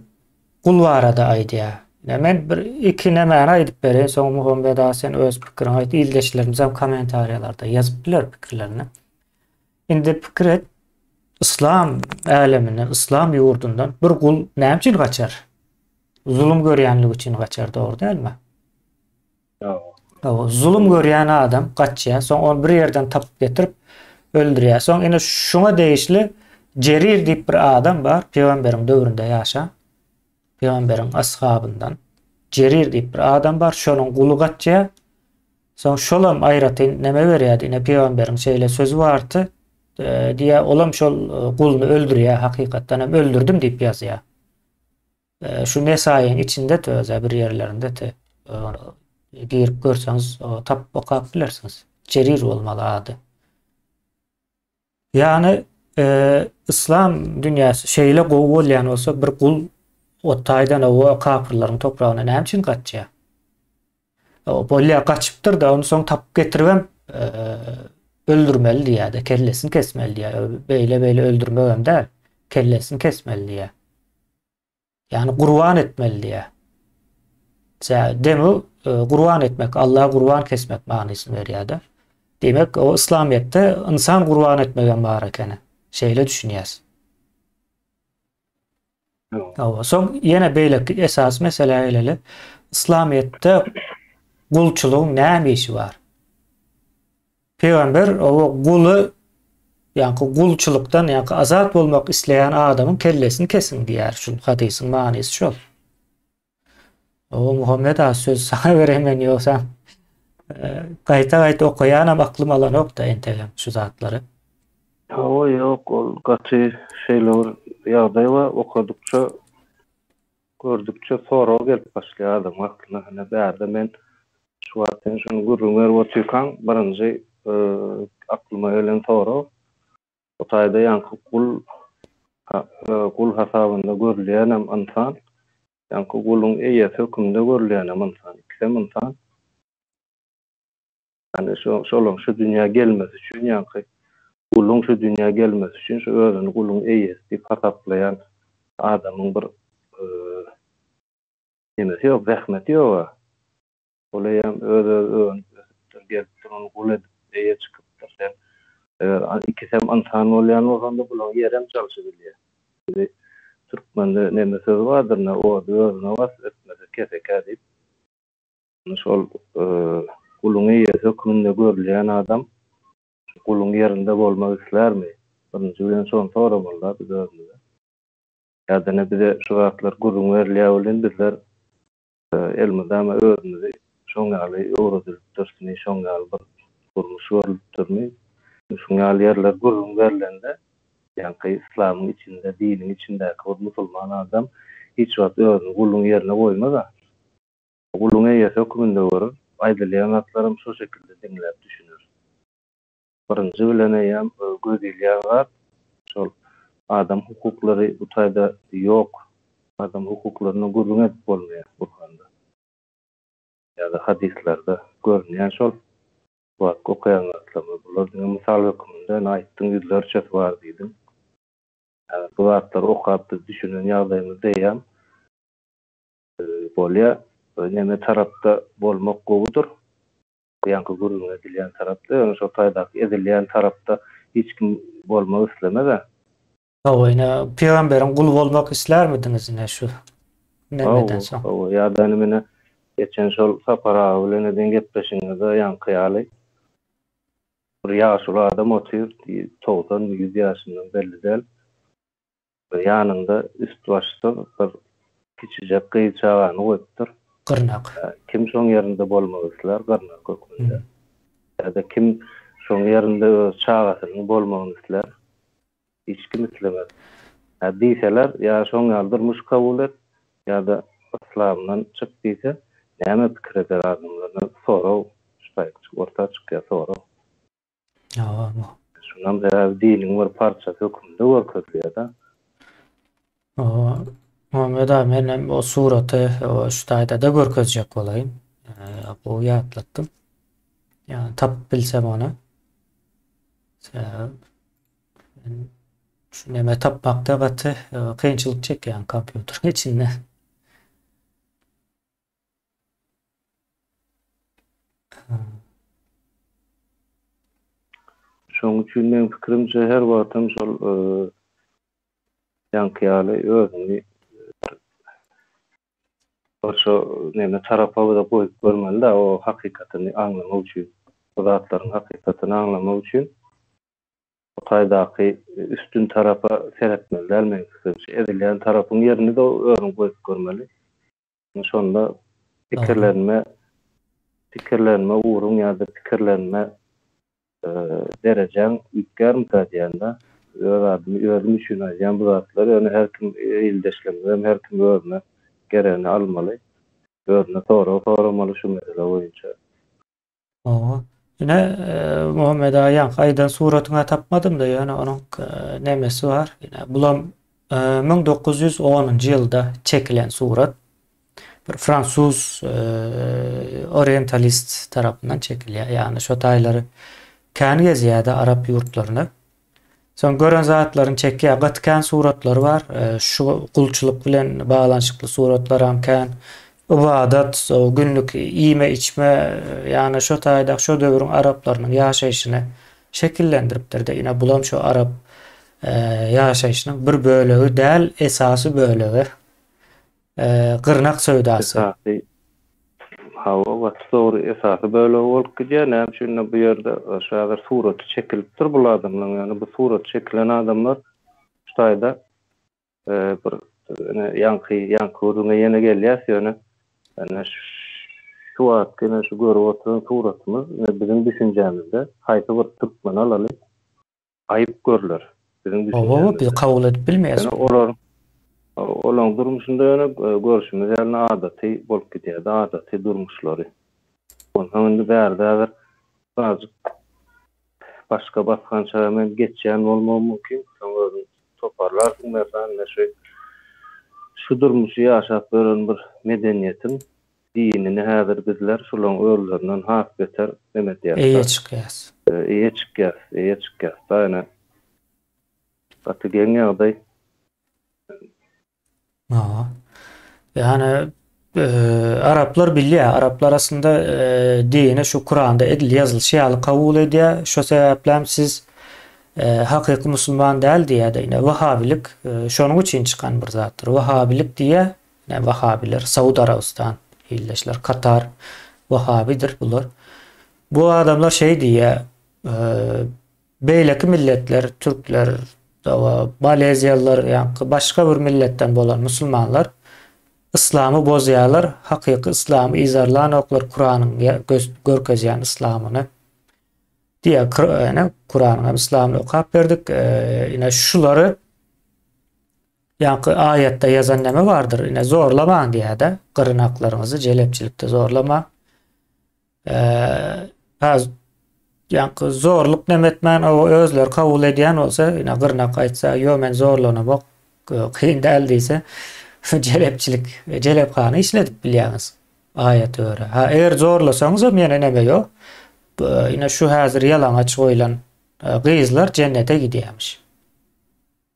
kul arada aydı ya. Yine men bir iki nemen aydıp beri son Muhammed Hasan öz fikrini aydı. İldeşlerimizden komentaryalarda yazıp bilir fikirlerini. Indi fikir et İslam aleminden, İslam yurdundan bir kul için kaçar? Zulüm görýänligi üçin gaçar dogry dälmi? O zulüm görýän adam gaçýa, soň onu bir ýerden tapyp getirip öldürýär. Soň ine şuna değişli Cerir diýip bir adam bar, peýgamberiň döwründe ýaşa. Peýgamberiň ashabyndan Cerir diýip bir adam bar, şonuň guly gaçýa. Soň şolam aýratyn näme berýärdi? Ine peýgamberiň şeýle sözü bardy. diye olam şol gulunu öldürýär, hakykatdan hem öldürdüm diýip ýazýar. E, şu mesaýyň içinde töze bir yerlerinde te girip görseňiz tap bakap bilersiňiz. Cerir bolmaly ady. Yani e, İslam dünyası şeýle gowy bolýan bolsa bir kul otaýdan o kapyrlaryň toprağına näme üçin gaçýar? O bolýa gaçypdyr da onu soň tap getiribem e, öldürmeli diýär, kellesini kesmeli diýär. Beýle beýle öldürmegem däl, kellesini kesmeli diýär. Yani kurban etmeli diye. Demi e, kurban etmek, Allah'a kurban kesmek veriyor da. Demek o İslamiyet'te insan kurban etmegen barakene. Şeyle düşünüyoruz. Evet. Son yine böyle esas mesele eleli İslamiyet'te kulçuluğun ne işi var? Peygamber o kulu yani kulçuluktan yani azat olmak isteyen adamın kellesini kesin diyer. Şu hadisin manisi şu. O Muhammed az söz sana [laughs] veremen yoksa e, kayta kayta okuyanam aklım alan yok da entegem şu zatları. O yok o katı şeyler yağday var okudukça gördükçe sonra gelip başlıyor adam aklına hani berde men şu atın şunu gurrunlar var tükan barınca e, aklıma ölen sonra Otayda yankı kul kul hasabında görüleyen insan yankı kulun eyyesi hükümde görüleyen insan ikisem insan yani şu şolun şu dünya gelmesi için yankı gulun şu dünya gelmez üçin şu özüni gulun eýesi diýip hataplayan adamyň bir e, nemesi ýok, zähmeti ýok. Olaýam öz özüni gelip onu gul edip eýe çykypdyr. Sen ikisem insan bolýan bolsanda bulan ýerem çalyşy bilýär. Şimdi Türkmende näme söz bardyr, o döwür nawaz etmese keseka diýip şol e, gulun eýesi hükmünde görülen adam gulun yerinde bolmak islermi? Birinci bilen son soramallar biz özümüze. Ýa-da bize şu wagtlar gurrun berýär bizler e, elmizde ama özümüzi şoňaly öwredilyp dursun, şoňaly bir gurmuş görülüp durmy. Şoňaly ýerler gurrun berilende ýa-ni içinde, diniň içinde bir musulman adam hiç wagt özüni gulun yerine goýmaz. Gulun ýerine hükümünde görür. Aýdylan atlarym şu şekilde diňläp düşünür. Birinci bilen eyyam gözilyan var. Şol adam hukukları bu tayda yok. Adam hukuklarını gurrun edip olmaya Kur'an'da. Ya da hadislerde görünýän şol. Wagt okuyan atlamy bular diňe mysal höküminde aýtdyň ýüzlerçe bar diýdim. Yani bu zatlar okap biz düşünen ýagdaýymyz diýen e, bolýa neme tarapda bolmak gobudur. ýanky gurulma edilýän tarapda, ýöne şu taýdaky edilýän tarapda hiç kim bolmagy islemez. Owaýna peýgamberin gul bolmak islermidiňiz näme şu? Nämeden soň? O ýa-da mene geçen şol sapara bilen eden gepleşiňizde ýanky ýaly. Bir ýaşuly adam otyr, 90 100 ýaşyndan belli däl. Ýanynda üst başda bir kiçijek gyýçagany goýupdyr. Gırnak. Kim şoň ýerinde bolmagyslar gırnak hukmunda. Ýa-da kim şoň ýerinde çağasynyň bolmagyslar içki mislemek. Hadiseler ya şoň ýaldyrmuş kabul et ýa-da islamdan çyk diýse, näme pikir eder adamlaryň soraw şuýak orta çykýar soraw. Ja, şundan da diniň bir parçasy hukmunda görkezýär da. Muhammed menem o suraty o ştaýda da görkezjek bolayım. Eee, Bu ýatlattym. Yani tap bilsem onu. Ben şu neme tapmakta batı kıyınçılık çeken kompüter [laughs] içinde. Şoň üçin men pikirimçe her wagtym şol eee, ýanky ýaly özüni Oşo nemne tarapa da bu görmeli da o hakikatini anlamak üçin, o zatlaryň hakikatini anlamak üçin o taýdaky üstün tarapa seretmeli dermek edilen tarapın yerini de örüň koyup görmeli. Şonda pikirlenme pikirlenme uğrun ya da pikirlenme e, derecen yükkerim kadiyanda öğrendim, öğrendim, öğrendim, öğrendim, öğrendim, öğrendim, öğrendim, öğrendim, öğrendim, öğrendim, öğrendim, öğrendim, gereğini almaly. Özüne toru soramaly şu mesele boýunça. O Yine e, Muhammed Ayan kaydan suratyna tapmadım da yani onun e, nemesi var. Yine bulam e, 1910-njy ýylda çekilen surat. Bir Fransuz e, orientalist tarapyndan çekilýär. Yani şu taýlary känige ziyade Arap ýurtlaryna. Son gören zatlaryň çekýär gatkan suratlary var. E, şu gulçuluk bilen baglanyşykly suratlar hem kän. ibadat, günlük iyime içme yani şu taýda şu döwrüň Araplarynyň ýaşaýyşyny şekillendiripdir de ýine bulam şu Arap e, ýaşaýyşynyň bir bölegi däl, esasy bölegi. E, söwdasy. Esasy hawa wat sor esasy böle bolup gidýär. Näme üçin bu ýerde şaýar surat çekilipdir bu adamlar. ýani bu surat çekilen adamlar şaýda e, bir yankı yankı urduğuna yeni gelýär ýöne. Yani şu wagt gene şu görüp oturan suratymyz bizim düşünjemizde haýsy bir türkmen alaly ayıp görler. Bizim düşünjemizde. Owa, biz kabul edip bilmeýäs. Olan durmuşunda ýöne e, görüşimiz ýaly adaty bolup gidiyor gidýär, adaty durmuşları. Ondan indi bärde bir azyk başga batgan çağmen geçýän bolmagy mümkin. Şoňa toparlar bunlardan näşe şu durmuşy ýaşap beren bir medeniyetin dinini häzir bizler şulan öýrlerinden hap beter demek diýär. Eýe çykýas. Eýe çykýas, eýe çykýas. Daýna. Batı geňe Yani e, Araplar bilýär. Araplar aslında e, dini şu Kur'anda edil yazılış ýaly kabul edýär. Şo sebäplen siz e, hakyky musulman däl diýär de ýine Wahhabilik e, şonuň üçin çykan bir zatdyr. Wahhabilik diýe, ne Wahhabiler Saudi Arabistan illeşler, Katar Wahhabidir bular. Bu adamlar şey diýär, e, beýleki milletler, Türkler, Malezyalılar, ýa başga bir milletten bolan musulmanlar İslamı bozýarlar, hakyky islamy izarlan oklar Kur'anyň görkezýän islamy diye yani Kur'an'a hem İslam'ı okuyup verdik. Ee, yine şuları yani ayette yazan neme vardır. Yine zorlama diye de kırınaklarınızı celepçilikte zorlama. Ee, yani zorluk nemetmen o özler kabul ediyen olsa yine kırınak aytsa yo men zorlana bak kıyın [laughs] celepçilik celep kanı işledip ayet öyle. Ha eğer zorlasanız mene neme yok. Yine şu hazır yalan açık oylan gyzlar cennete gidýärmiş.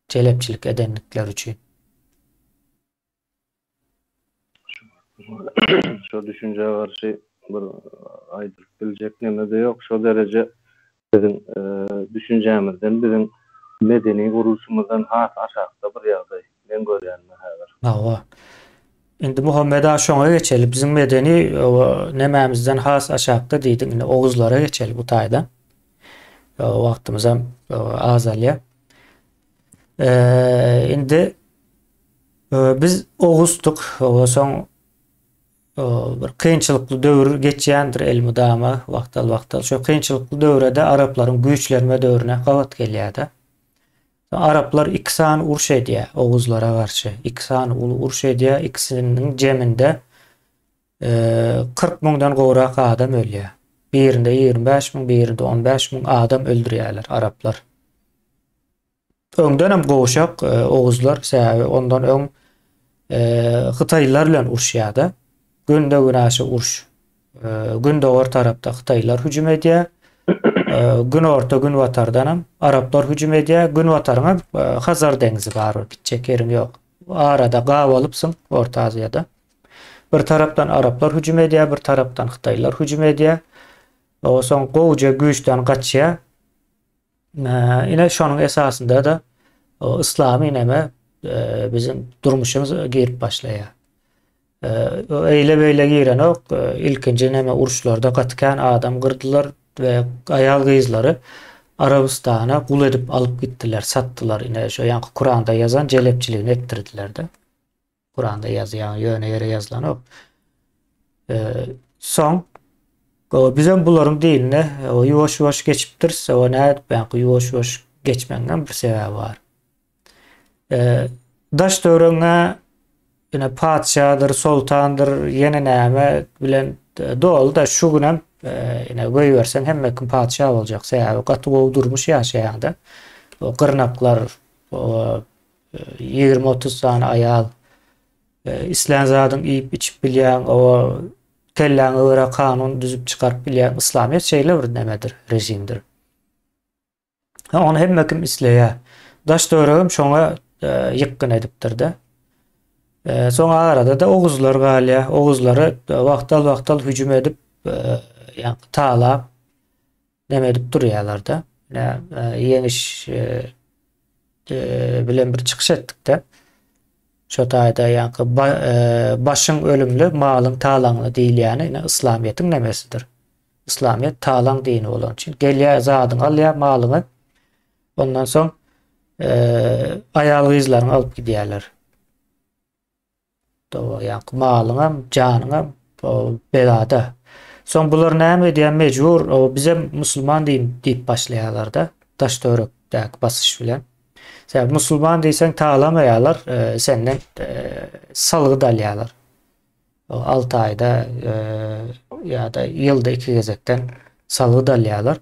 celepçilik edenlikler üçin. [coughs] Şu düşünce karşı bir aydırıp bilecek neme de yok. Şu derece bizim e, düşüncemizden bizim medeni gurulşumuzdan has aşağıda bir ýagdaý. Men görýänmi häzir. Awa. Indi Muhammed Aşoňa geçeli. Bizim medeni o, nemämizden has aşağıda diýdik. Indi Oğuzlara geçeli bu taýdan. O hem o, az alýa. Eee indi e, biz Oğuzduk. O soň o, bir kynçylykly döwür geçýändir elmi dama wagtal wagtal. Şo kynçylykly döwrede Araplaryň güýçlenme döwrüne gawat gelýärdi. Araplar iksan uruş edýär Oğuzlara garşy. Iksan ulu uruş edýär. Ikisiniň jeminde e, 40 mingden gowrak adam ölýär. Birinde 25 ming, birinde 15 ming adam öldürýärler Araplar. Öňden hem gowşak e, Oğuzlar, säbi ondan öň e, Hytaýlar bilen uruşýardy. Günde günaşy uruş. E, günde or tarapda Hytaýlar hüjüm edýär. E, gün orta gün watardanam Araplar hüjüm edýär. Gün wataryna e, Hazar deňizi bar, bitjek ýerim ýok. Arada gaw alypsyň Orta Aziýada. Bir tarapdan Araplar hüjüm edýär, bir tarapdan Hytaýlar hüjüm edýär. O soň gowja güýçden gaçýar. Äh, ine şonuň esasında da islamy näme e, bizim durmuşymyz girip başlaýar. E, o eýle beýle giren ok e, ilkinji näme uruşlarda gatkan adam gyrdylar we aýal gyzlary Arabistana kul edip alıp gittiler, sattılar. Ine şu yankı Kur'an'da yazan celepçiliğini ettirdiler de. Kur'an'da yazıyan, yöne yere yazılan o. Ee, son o bizim buların diline o yuvaş yuvaş geçiptir. O ne ben yuvaş yuvaş geçmenden bir sebep var. Ee, daş dövrüne yine padişahdır, sultandır, yeni näme bilen e, doğal da şu günem e, yine göy versen hem kim padişah olacak. Seyahat katı durmuş yaşayandı. O kırnaklar o 20-30 tane ayal e, İslamzadın iyip içip bilýän o kelläň öwre kanun düzüp çıkarıp bilýän İslamiýet şeýle bir nemedir, rejimdir. Onu hem kim isleýär. Daş döwregim şoňa e, ýykyn edipdir de. E, soňa arada da Oğuzlar galýa. Oğuzlary wagtal wagtal hüjüm edip e, ýa taala neme edip durýarlar da. Ne ýeniş e, e, bilen bir çykyş etdik de. Şo taýda ýa ba, e, başyň ölümli, malyň talanly diýil ýani ine İslamiýetiň nemesidir. İslamiýet talan dini bolan üçin gelýär zadyň alýar malyny. Ondan soň e, aýal gyzlaryny alyp gidýärler. To ýa malyňa, janyňa belada. Son bular näme diýen mejbur o bize musulman diýip diýip başlaýarlar da. Taş törek basyş bilen. Sen musulman diýsen taýlamaýarlar, e, senden e, salgy dalýarlar. O 6 aýda e, ýa-da ýylda 2 gezekden salgy dalýarlar.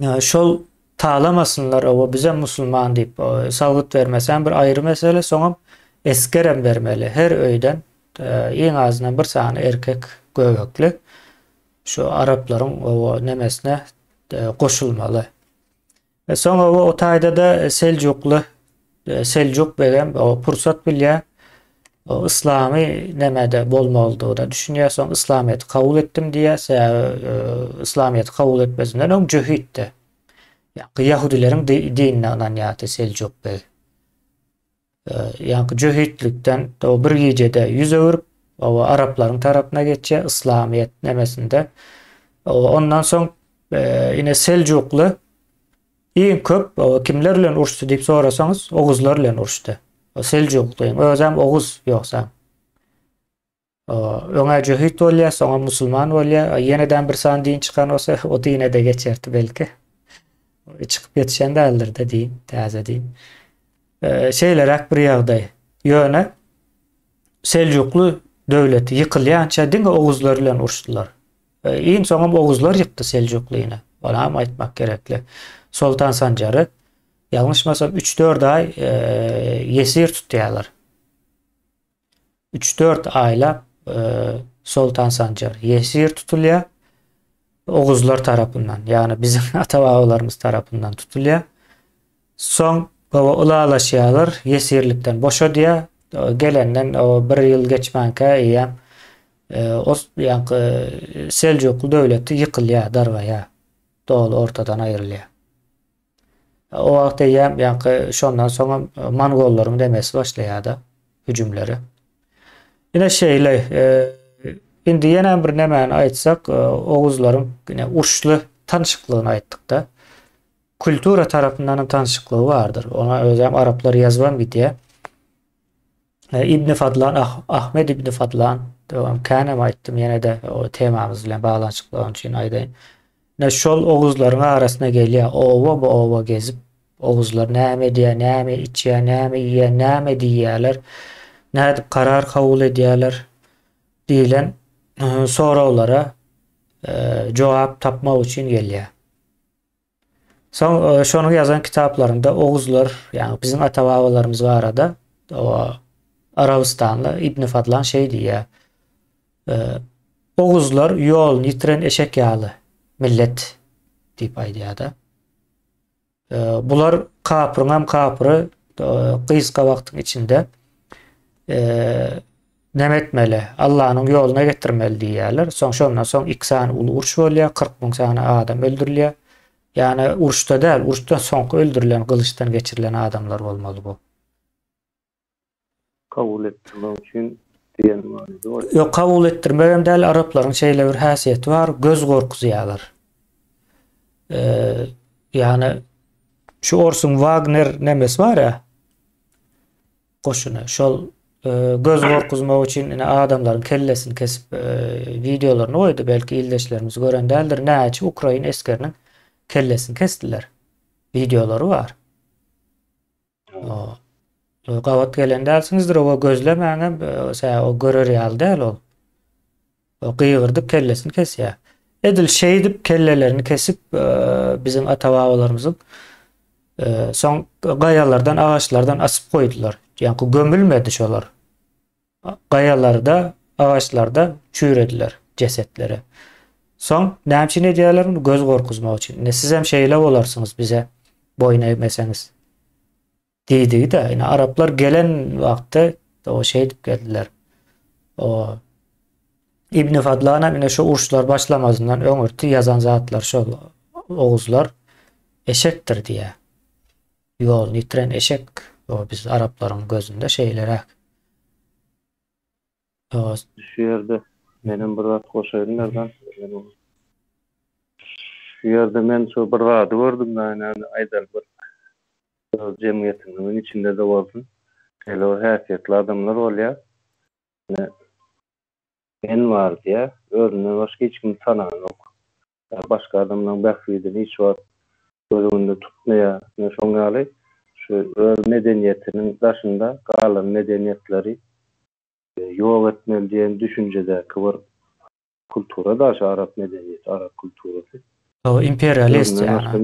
Ya şol taýlamasynlar o bize musulman diýip salgyt vermesen bir aýry mesele, soňam eskerem bermeli. Her öýden e, azından bir sany erkek göbekli şu Arapların o nemesine e, qoşulmalı. Və e, sonra o, o tayda da Selcuqlu e, Selcuq beləm o Pursat bilyə o İslami nəmədə bolmalıdır da düşünürsən İslamiyyət qəbul etdim deyəsə e, İslamiyyət qəbul etməzindən o cühiddir. Yəni Yahudilərin bir yüz o Arapların tarafına geçe İslamiyet nemesinde. Ondan son e, yine Selcuklu İyin köp o, kimlerle uruştu deyip sorasanız Oğuzlarla uruştu. O Selcuklu. Özem Oğuz yoksa. Ona cühit olya, sonra musulman olya, yeniden bir san din çıkan olsa o dine de geçerdi belki. Çıkıp yetişen de alır da din, taze din. Ee, şeyler bir yağday. Yöne Selcuklu döwleti ýykylýança diňe Oğuzlar bilen uruşdylar. Iň soňam Oğuzlar ýykdy Selçuklyny. Bana hem aýtmak gerekli. Sultan Sanjary ýalňyşmasam 3-4 ay e, yesir tutýarlar. 3-4 aýla e, Sultan Sanjar yesir tutulýar. Oğuzlar tarapyndan, ýani bizim [laughs] ata babalarymyz tarapyndan tutulýar. Soň o ulalaşýarlar yesirlikden boşa diye gelenden o bir yıl geçmenke ýa e, os ýa Seljuklu döwleti ýykylýar darwaya. Dol ortadan aýrylýar. O wagtda ýa ýa şondan soňra Mongollaryň demesi başlaýardy hüjümleri. Ine şeýle e, indi ýene bir nämäni aýtsak, e, Oğuzlaryň ýene urşly tanışyklygyny aýtdyk-da. Kultura tarapyndan tanışyklygy bardyr. Ona özem Araplar ýazban bitýär. E, İbn Fadlan ah, Ahmed İbn Fadlan devam kanam aýtdym ýene de o temamyz bilen baglanyşykly üçin aýdaýyn. Ne şol Oğuzlaryň arasyna gelýär, owa bu owa gezip Oğuzlar näme diýär, näme içýär, näme ýer, näme diýýärler. Näde karar kabul edýärler diýilen e, sorawlara e, jogap tapmak üçin gelýär. Son e, şonu yazan kitaplarında Oğuzlar yani bizim ata babalarımız arada o Arabistanlı İbn Fadlan şey diye e, Oğuzlar yol nitren eşek yağlı millet deyip aydiyada. E, bular kapırın hem kapırı e, kıyız kavaktın içinde e, nemetmeli Allah'ın yoluna getirmeli diýerler. Son şondan son iksan ulu urş bolýar, 40 bin sana adam öldürilýär. Yani urşta değil, urşta son öldürülen, kılıçtan geçirilen adamlar olmalı bu. Kabul ettirmek için diyen var. Yok kabul ettirmegen değil, Arapların şeyle bir hasiyeti var, göz korkusu yağlar. Ee, yani şu Orson Wagner nemes var ya, koşuna, şol e, göz korkuzma için yine adamların kellesini kesip e, videolarını oydu. Belki ildeşlerimiz gören değildir. Ne açı Ukrayna eskerinin kellesini kestiler. Videoları var. O gavat gelen dersinizdir o gözlemeyen o, o görür yal değil ol. O kıyırdık kellesini kes ya. Edil şey kellelerini kesip e, bizim atavalarımızın e, son gayalardan ağaçlardan asıp koydular. Yani gömülmedi şolar. Gayalarda ağaçlarda çürediler cesetleri. Son ne diýerler göz gorkuzmak üçin. Ne siz hem şeýle bolarsınız bize boyun eýmeseniz. Diýdi de, ýa Araplar gelen wagtda o şey diýip geldiler. O İbn Fadlana ine şu urşlar başlamazından öňürti yazan zatlar şol Oğuzlar eşektir diye. Yol nitren eşek o biz Arapların gözünde şeyler O şu yerde Menem bir rat goşaýyn nerden? Şu ýerde men şu bir rady gördüm näme aýdal bir jemgyýetiniň içinde de boldum. Hele o häsiýetli adamlar bolýar. Ne en var diye örüne başka hiç kim tanan yok. Ya başka adamdan bahsiyedin hiç var gözünde tutmaya ne şongali şu medeniyetinin daşında kalan medeniyetleri yok etmeli diyen düşüncede kıvır kultura da Arap medeniyeti, Arap kulturası. O imperialist yani. Başka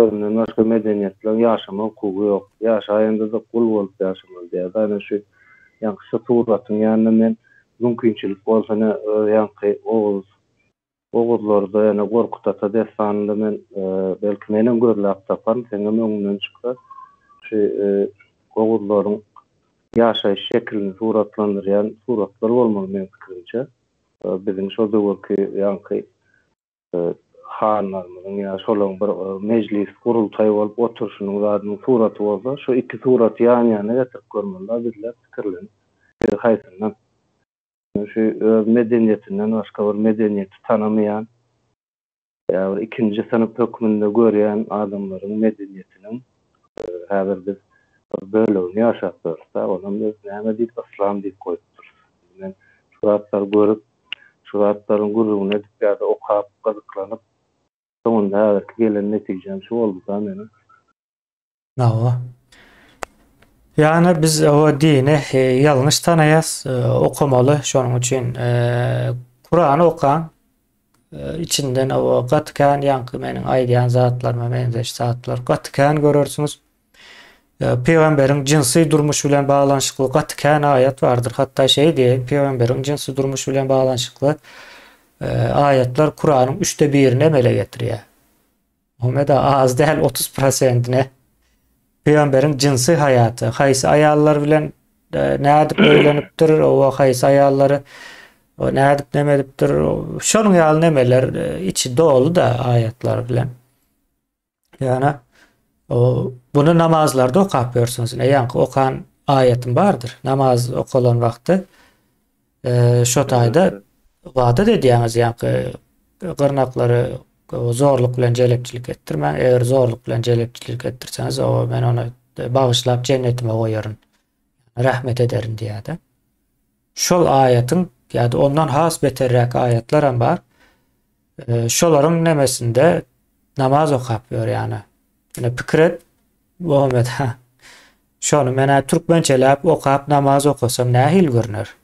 Görünen başka medeniyetle yaşama hukuku yok. Yaşayanda da kul olup yaşamalı diye. Yani şu yankısı tuğratın yani men mümkünçilik olsa ne e, yankı oğuz Oğuzlarda yani Gorkutata destanında men e, belki menem görülüp tapan senin öňünden çyksa şu e, Oğuzların yaşayış şeklini suratlandıran suratlar olmalı men fikrimce. Bizim şu döwürki yankı hanlarymyň ýa şolaň bir mejlis gurultaý bolup oturşunyň zadynyň suraty bolsa, şu iki surat ýan ýana getirip görmeliler bizler pikirlen. Bir haýsyndan şu medeniyetinden başka bir medeniyeti tanımayan ya ikinci sınıf hükmünde görýän adamlaryň medeniyetiniň häzir biz böyle yaşap dursa, onun biz näme diýip islam diýip goýupdyr. Men şuratlar görüp, şuratlaryň gurulmagyny edip ýa-da okap, gazyklanyp, soňunda häzir gelen netijem şu boldy da menin. Nawa. Yani biz o dini e, yanlış tanıyas, e, okumalı. Şonun için e, Kur'an'ı okan, e, içinden o gatkan yankı menin aydiyan zatlar, menzeş zatlar gatkan görürsünüz. Peygamberin cinsi durmuş bilen bağlanşıklı gatkan ayet vardır. Hatta şey diye Peygamberin cinsi durmuş bilen bağlanşıklı e, ayetler Kur'an'ın üçte birine mele getiriyor. Muhammed az değil 30 prosentine Peygamberin cinsi hayatı. Haýsy aýallar bilen e, nädip öýlenipdir, o haýsy aýallary o nädip nemedipdir. Şonuň ýaly nemeler e, içi dolu da aýatlar bilen. Ýani o bunu namazlarda okap ýörsiňiz. Ýani okan aýatym bardyr. Namaz okulan wagty e, şo wada dediňiz ýani gyrnaklary zorluk bilen jelepçilik ettirme. Eger zorluk bilen jelepçilik ettirseniz o men onu bağışlap cennetime koyarım. Rahmet ederim diýär. Şol aýatyň ýa-da ondan has beterräk aýatlar hem bar. E, şolaryň nemesinde namaz okap ýör ýani. Ene pikret Muhammed ha. [laughs] Şonu mena türkmençelap okap namaz okasam nähil görner.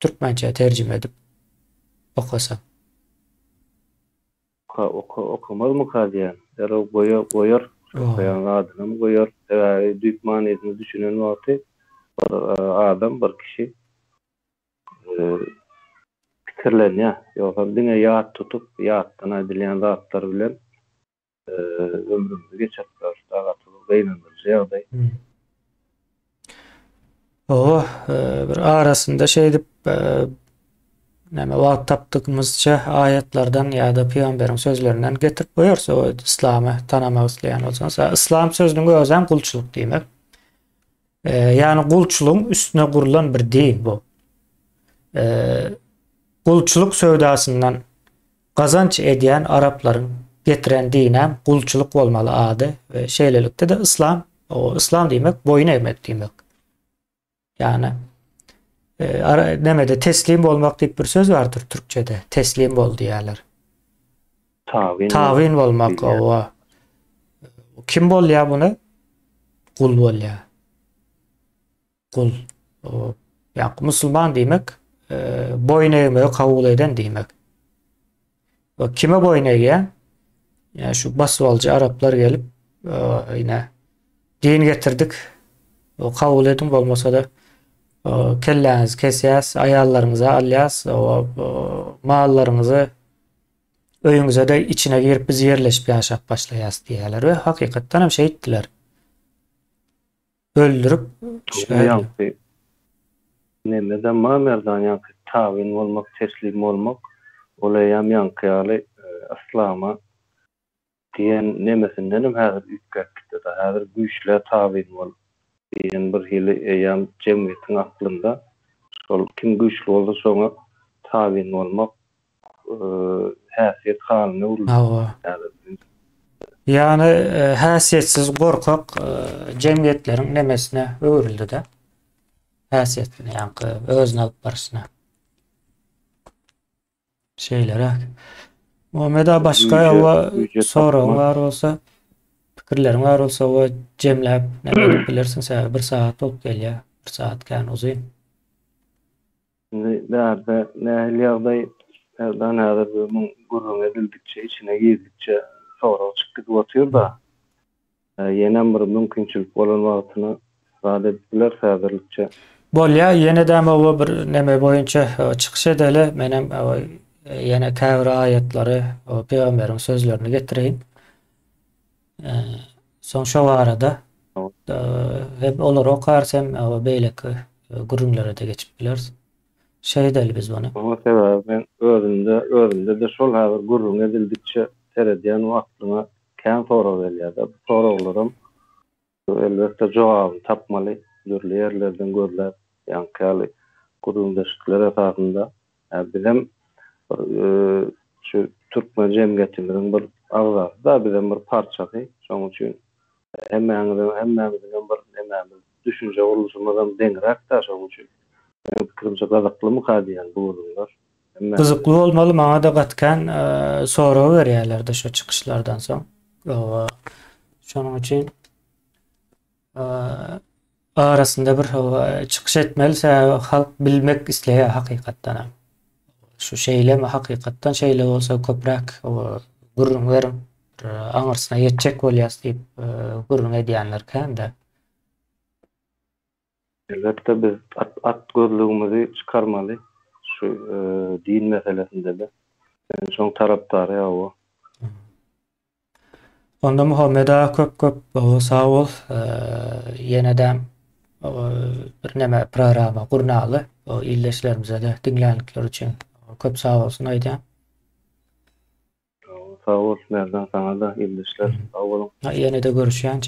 türkmençe tercüme edip okasa. Oka oka okamaz mı kadiyen? Yara boya boyar. Bayan adını mı boyar? Yani büyük maniyetini düşünen vakti e, adam bir kişi e, fikirlen ya. Yoksa dine yaat tutup yaattana bilen zatlar bilen e, ömrümüzü geçerler. Dağatılı beynendir. Yağday. O bir arasında şey edip näme wagt tapdygymyzça aýatlardan ýa-da peýgamberiň sözlerinden getirip goýarsa o islamy tanamak isleýän bolsa, islam sözüniň özü hem gulçuluk diýmek. E, ýani gulçulugyň üstüne gurulan bir din bu. E, gulçuluk söwdasyndan gazanç edýän araplaryň getiren dinem gulçuluk bolmaly ady we şeýlelikde de islam, o islam diýmek boyun eýmek diýmek. Ýani e, ara, nemede teslim olmak diýip bir söz vardır Türkçede. Teslim bol diýerler. Tavin. Tavin bolmak o. Kim bol ya bunu? Kul bol ya. Kul. O, ya musulman diýmek, e, boyun eýmeyi kabul eden diýmek. O kime boyun eýýän? Ya şu basvalcı Araplar gelip e, yine din getirdik. O kabul edin bolmasa da kelläňiz kesýäs, aýallaryňyza alýas, mallarınızı öýüňize de içine girip biz yerleşip ýaşap başlaýas diýerler we hakykatdan hem şey etdiler. Öldürüp şeýle. Nemeden ma merdan ýa-da tawin bolmak, teslim bolmak, olaýam ýanky islama diýen nemesinden hem häzir üýtgekdi da häzir güýçle tawin bol diýen bir hili eýam jemgyýetiň aklynda şol kim güýçli bolsa şoňa tabin bolmak häsiýet halyny urulýar. Yani häsiýetsiz gorkak jemgyýetleriň nemesine öwrüldi de. Häsiýetini ýa-ni özüne alyp barşyna. Şeýlere. Muhammeda başga ýa-da soraň bar bolsa fikirlerim var olsa o cemläp näme [clears throat] bilirsin sen bir saat bolup gelýär bir saat kan uzyn Näde nähili ýagdaý Erdan häzir bu gurrun edildikçe içine girdikçe sonra çıktı batıyor da yenen bir mümkünçülük bolan wagtyny istifade etdiler häzirlikçe. Bolýa ýene-de bu bir näme boýunça çykyş edeli menem ýene käwre aýatlary o peýgamberiň sözlerini getireýin. Son şu arada hep olur okarsam ama beylek gurunlara da geçip biliriz. Şey deli biz bunu. Ama sebäbi özümde özümde de şol hazır gurun edildikçe terediyen aklıma kän sora gelýär. Sora olaram elbette jogabı tapmaly. Dürli yerlerden görler. Ýanky gurun deşikler esasında. Bizim şu Türkmen cemiyetimiň bir agzasy bizim bir parçasy. Şoň üçin hemmäňiz hemmäňiz bir hemmäňiz düşünje boluşumdan deňrak da şoň üçin. Fikrimçe gazakly mukadiýan bu bolumlar. Gyzykly bolmaly maňa da gatkan sora berýärler de şu çykyşlardan soň. Şonuň üçin arasında bir çykyş etmeli halk bilmek isleýär hakykatdan. shu mi? Haqiqatdan şeyle olsa ko'proq gurrunglar bir ang'irsina yetchak bo'lyapti deb e, gurrung aytganlarkanda albatta biz at ko'zligimizni chiqarmadi. Shu e, din masalasindada taraftarı tarafdori o. onda muhammeda ko'p ko'p sog' bo'l e, yanada bir nima programma jurnali illashlarimizda tinglanliklar uchun köp sağ olsun aýdýan. Sağ ol, nereden sana da iyi işler. Sağ olun. Ýene de görüşýän